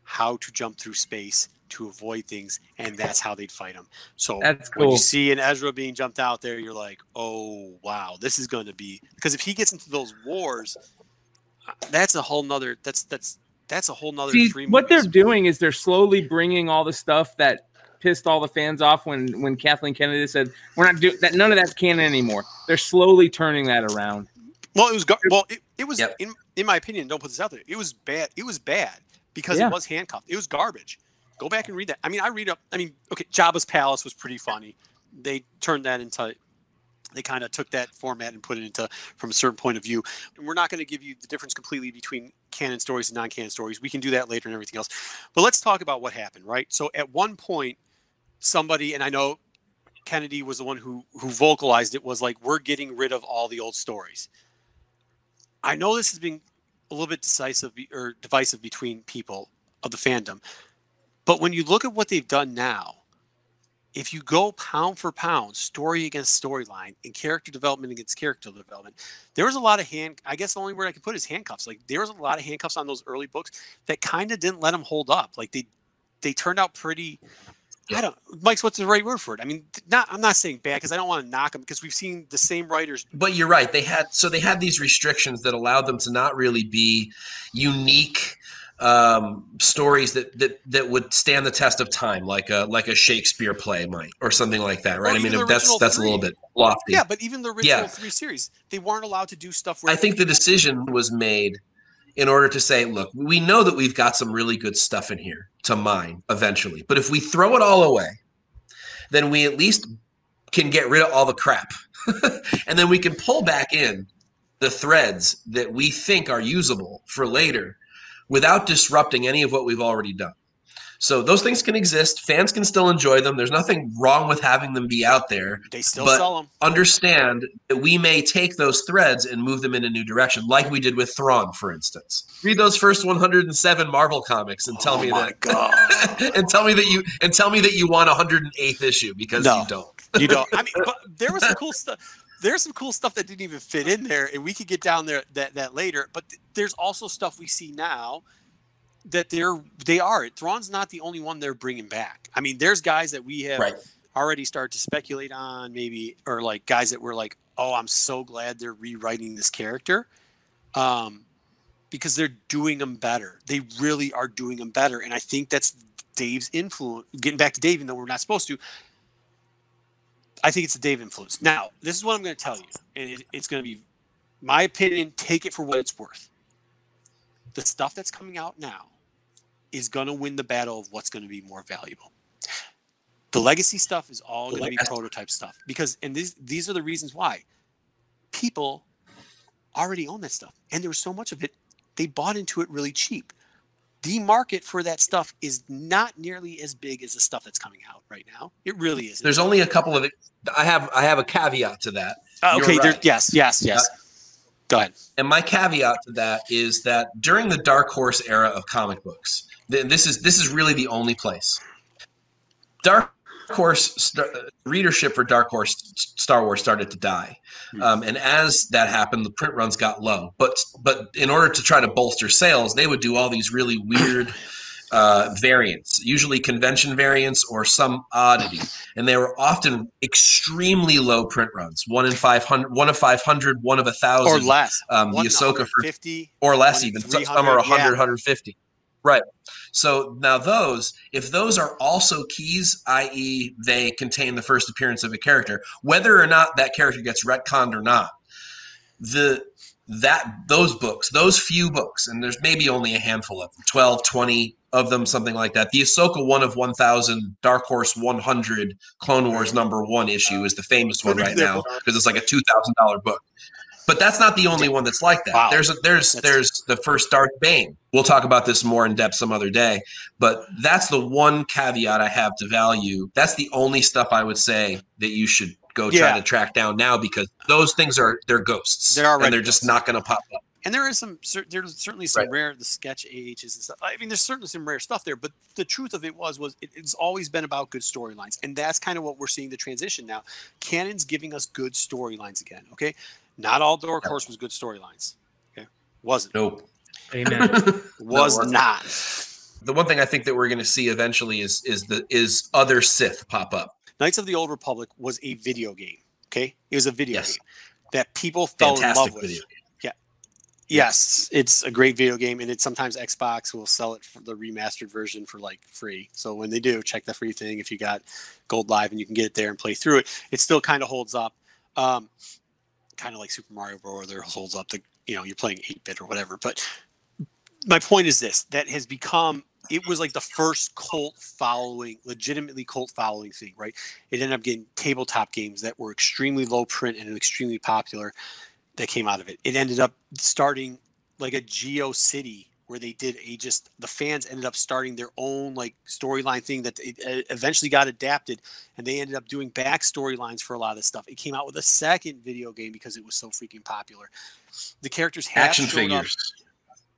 how to jump through space to avoid things, and that's how they'd fight them. So that's cool. when you see an Ezra being jumped out there, you're like, oh wow, this is going to be because if he gets into those wars, that's a whole nother. That's that's that's a whole nother. See, what they're doing is they're slowly bringing all the stuff that pissed all the fans off when when Kathleen Kennedy said we're not doing that. None of that's canon anymore. They're slowly turning that around. Well, it was gar- well, it, it was yep. in in my opinion. Don't put this out there. It was bad. It was bad because yeah. it was handcuffed. It was garbage. Go back and read that. I mean, I read up. I mean, okay, Jabba's Palace was pretty funny. They turned that into. They kind of took that format and put it into from a certain point of view. And we're not going to give you the difference completely between canon stories and non-canon stories. We can do that later and everything else. But let's talk about what happened, right? So at one point, somebody, and I know Kennedy was the one who who vocalized it, was like, "We're getting rid of all the old stories." I know this has been a little bit decisive or divisive between people of the fandom, but when you look at what they've done now, if you go pound for pound, story against storyline, and character development against character development, there was a lot of hand. I guess the only word I could put is handcuffs. Like there was a lot of handcuffs on those early books that kind of didn't let them hold up. Like they they turned out pretty. I don't, Mike's. What's the right word for it? I mean, not. I'm not saying bad because I don't want to knock them because we've seen the same writers. But you're right. They had so they had these restrictions that allowed them to not really be unique um, stories that that that would stand the test of time, like a like a Shakespeare play might, or something like that, right? I mean, if that's that's a little bit lofty. Yeah, but even the original Yeah. three series, they weren't allowed to do stuff. Where I think the decision was made in order to say, look, we know that we've got some really good stuff in here to mine eventually, but if we throw it all away, then we at least can get rid of all the crap, and then we can pull back in the threads that we think are usable for later without disrupting any of what we've already done. So those things can exist. Fans can still enjoy them. There's nothing wrong with having them be out there they still but- sell them. understand that we may take those threads and move them in a new direction, like we did with Thrawn, for instance. Read those first 107 Marvel comics and tell oh me my that, god, and tell me that you and tell me that you want 108th issue because No. you don't. you don't. I mean, but there was some cool stuff. There's some cool stuff that didn't even fit in there, and we could get down there that that later. But th- there's also stuff we see now that they're they are. Thrawn's not the only one they're bringing back. I mean, there's guys that we have Right. already started to speculate on, maybe, or like guys that were like, "Oh, I'm so glad they're rewriting this character," um, because they're doing them better. They really are doing them better, and I think that's Dave's influence. Getting back to Dave, even though we're not supposed to, I think it's the Dave influence. Now, this is what I'm going to tell you, and it, it's going to be my opinion. Take it for what it's worth. The stuff that's coming out now is going to win the battle of what's going to be more valuable. The legacy stuff is all going to be prototype stuff because, and these these are the reasons why people already own that stuff, and there was so much of it they bought into it really cheap. The market for that stuff is not nearly as big as the stuff that's coming out right now. It really is. There's only a couple of. it. I have I have a caveat to that, Uh, okay. There, right. yes. Yes. Yes. Go ahead. and my caveat to that is that during the Dark Horse era of comic books, this is this is really the only place. Dark Horse readership for Dark Horse Star Wars started to die, um, and as that happened, the print runs got low. But but in order to try to bolster sales, they would do all these really weird uh, variants, usually convention variants or some oddity, and they were often extremely low print runs. One in 500, one of 500, one of a thousand Or less. um, the One Ahsoka for fifty. or less even. Some are 300, 100, yeah. 150. Right. So now those, if those are also keys, i.e., they contain the first appearance of a character, whether or not that character gets retconned or not, the that those books, those few books, and there's maybe only a handful of them, 12, 20 of them, something like that. The Ahsoka one of 1000, Dark Horse 100, Clone Wars number one issue is the famous one right now because it's like a $2,000 book. But that's not the only one that's like that. Wow. There's a, there's That's- there's the first Darth Bane. We'll talk about this more in depth some other day. But that's the one caveat I have to value. That's the only stuff I would say that you should go try Yeah. to track down now because those things are they're ghosts. They're already and they're just not going to pop up. and there is some there's certainly some Right. rare the sketch ages and stuff i mean there's certainly some rare stuff there but the truth of it was was it, it's always been about good storylines and that's kind of what we're seeing the transition now canon's giving us good storylines again okay not all dark horse was good storylines okay wasn't Nope. Amen. was wasn't. the one thing I think that we're going to see eventually is is the is other Sith pop up. knights of the old republic was a video game okay it was a video Yes. game that people fell in love with video. Yes, it's a great video game, and it's sometimes Xbox will sell it for the remastered version for like free. So when they do, check the free thing if you got Gold Live and you can get it there and play through it. It still kind of holds up, um, kind of like Super Mario Brothers holds up. The you know you're playing eight bit or whatever. But my point is this: that has become it was like the first cult following, legitimately cult following thing, right? It ended up getting tabletop games that were extremely low print and extremely popular that came out of it. It ended up starting like a Geo City where they did a just the fans ended up starting their own like storyline thing that uh, eventually got adapted and they ended up doing back storylines for a lot of this stuff. It came out with a second video game because it was so freaking popular. The characters Action showed up- figures.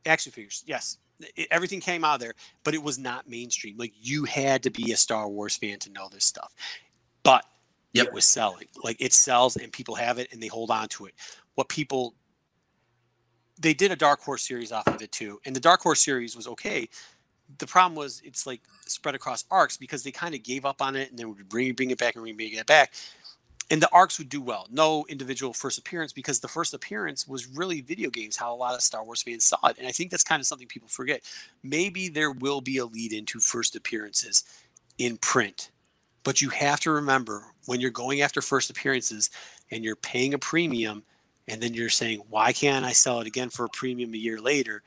action figures yes It- everything came out of there but it was not mainstream like you had to be a star wars fan to know this stuff but Yep. it was selling. Like it sells and people have it and they hold on to it. What people they did a Dark Horse series off of it too, and the Dark Horse series was okay. The problem was it's like spread across arcs because they kind of gave up on it and then would bring bring it back and bring it back. And the arcs would do well. No individual first appearance because the first appearance was really video games, how a lot of Star Wars fans saw it. And I think that's kind of something people forget. Maybe there will be a lead into first appearances in print. But you have to remember when you're going after first appearances and you're paying a premium and then you're saying, why can't I sell it again for a premium a year later?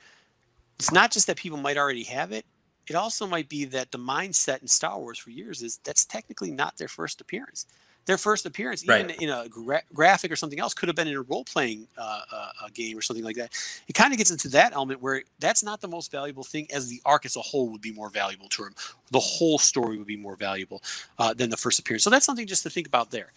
It's not just that people might already have it. It also might be that the mindset in Star Wars for years is that's technically not their first appearance. Their first appearance, even Right. in a gra- graphic or something else, could have been in a role playing uh, uh, a game or something like that. It kind of gets into that element where that's not the most valuable thing, as the arc as a whole would be more valuable to him. The whole story would be more valuable uh, than the first appearance. So that's something just to think about there.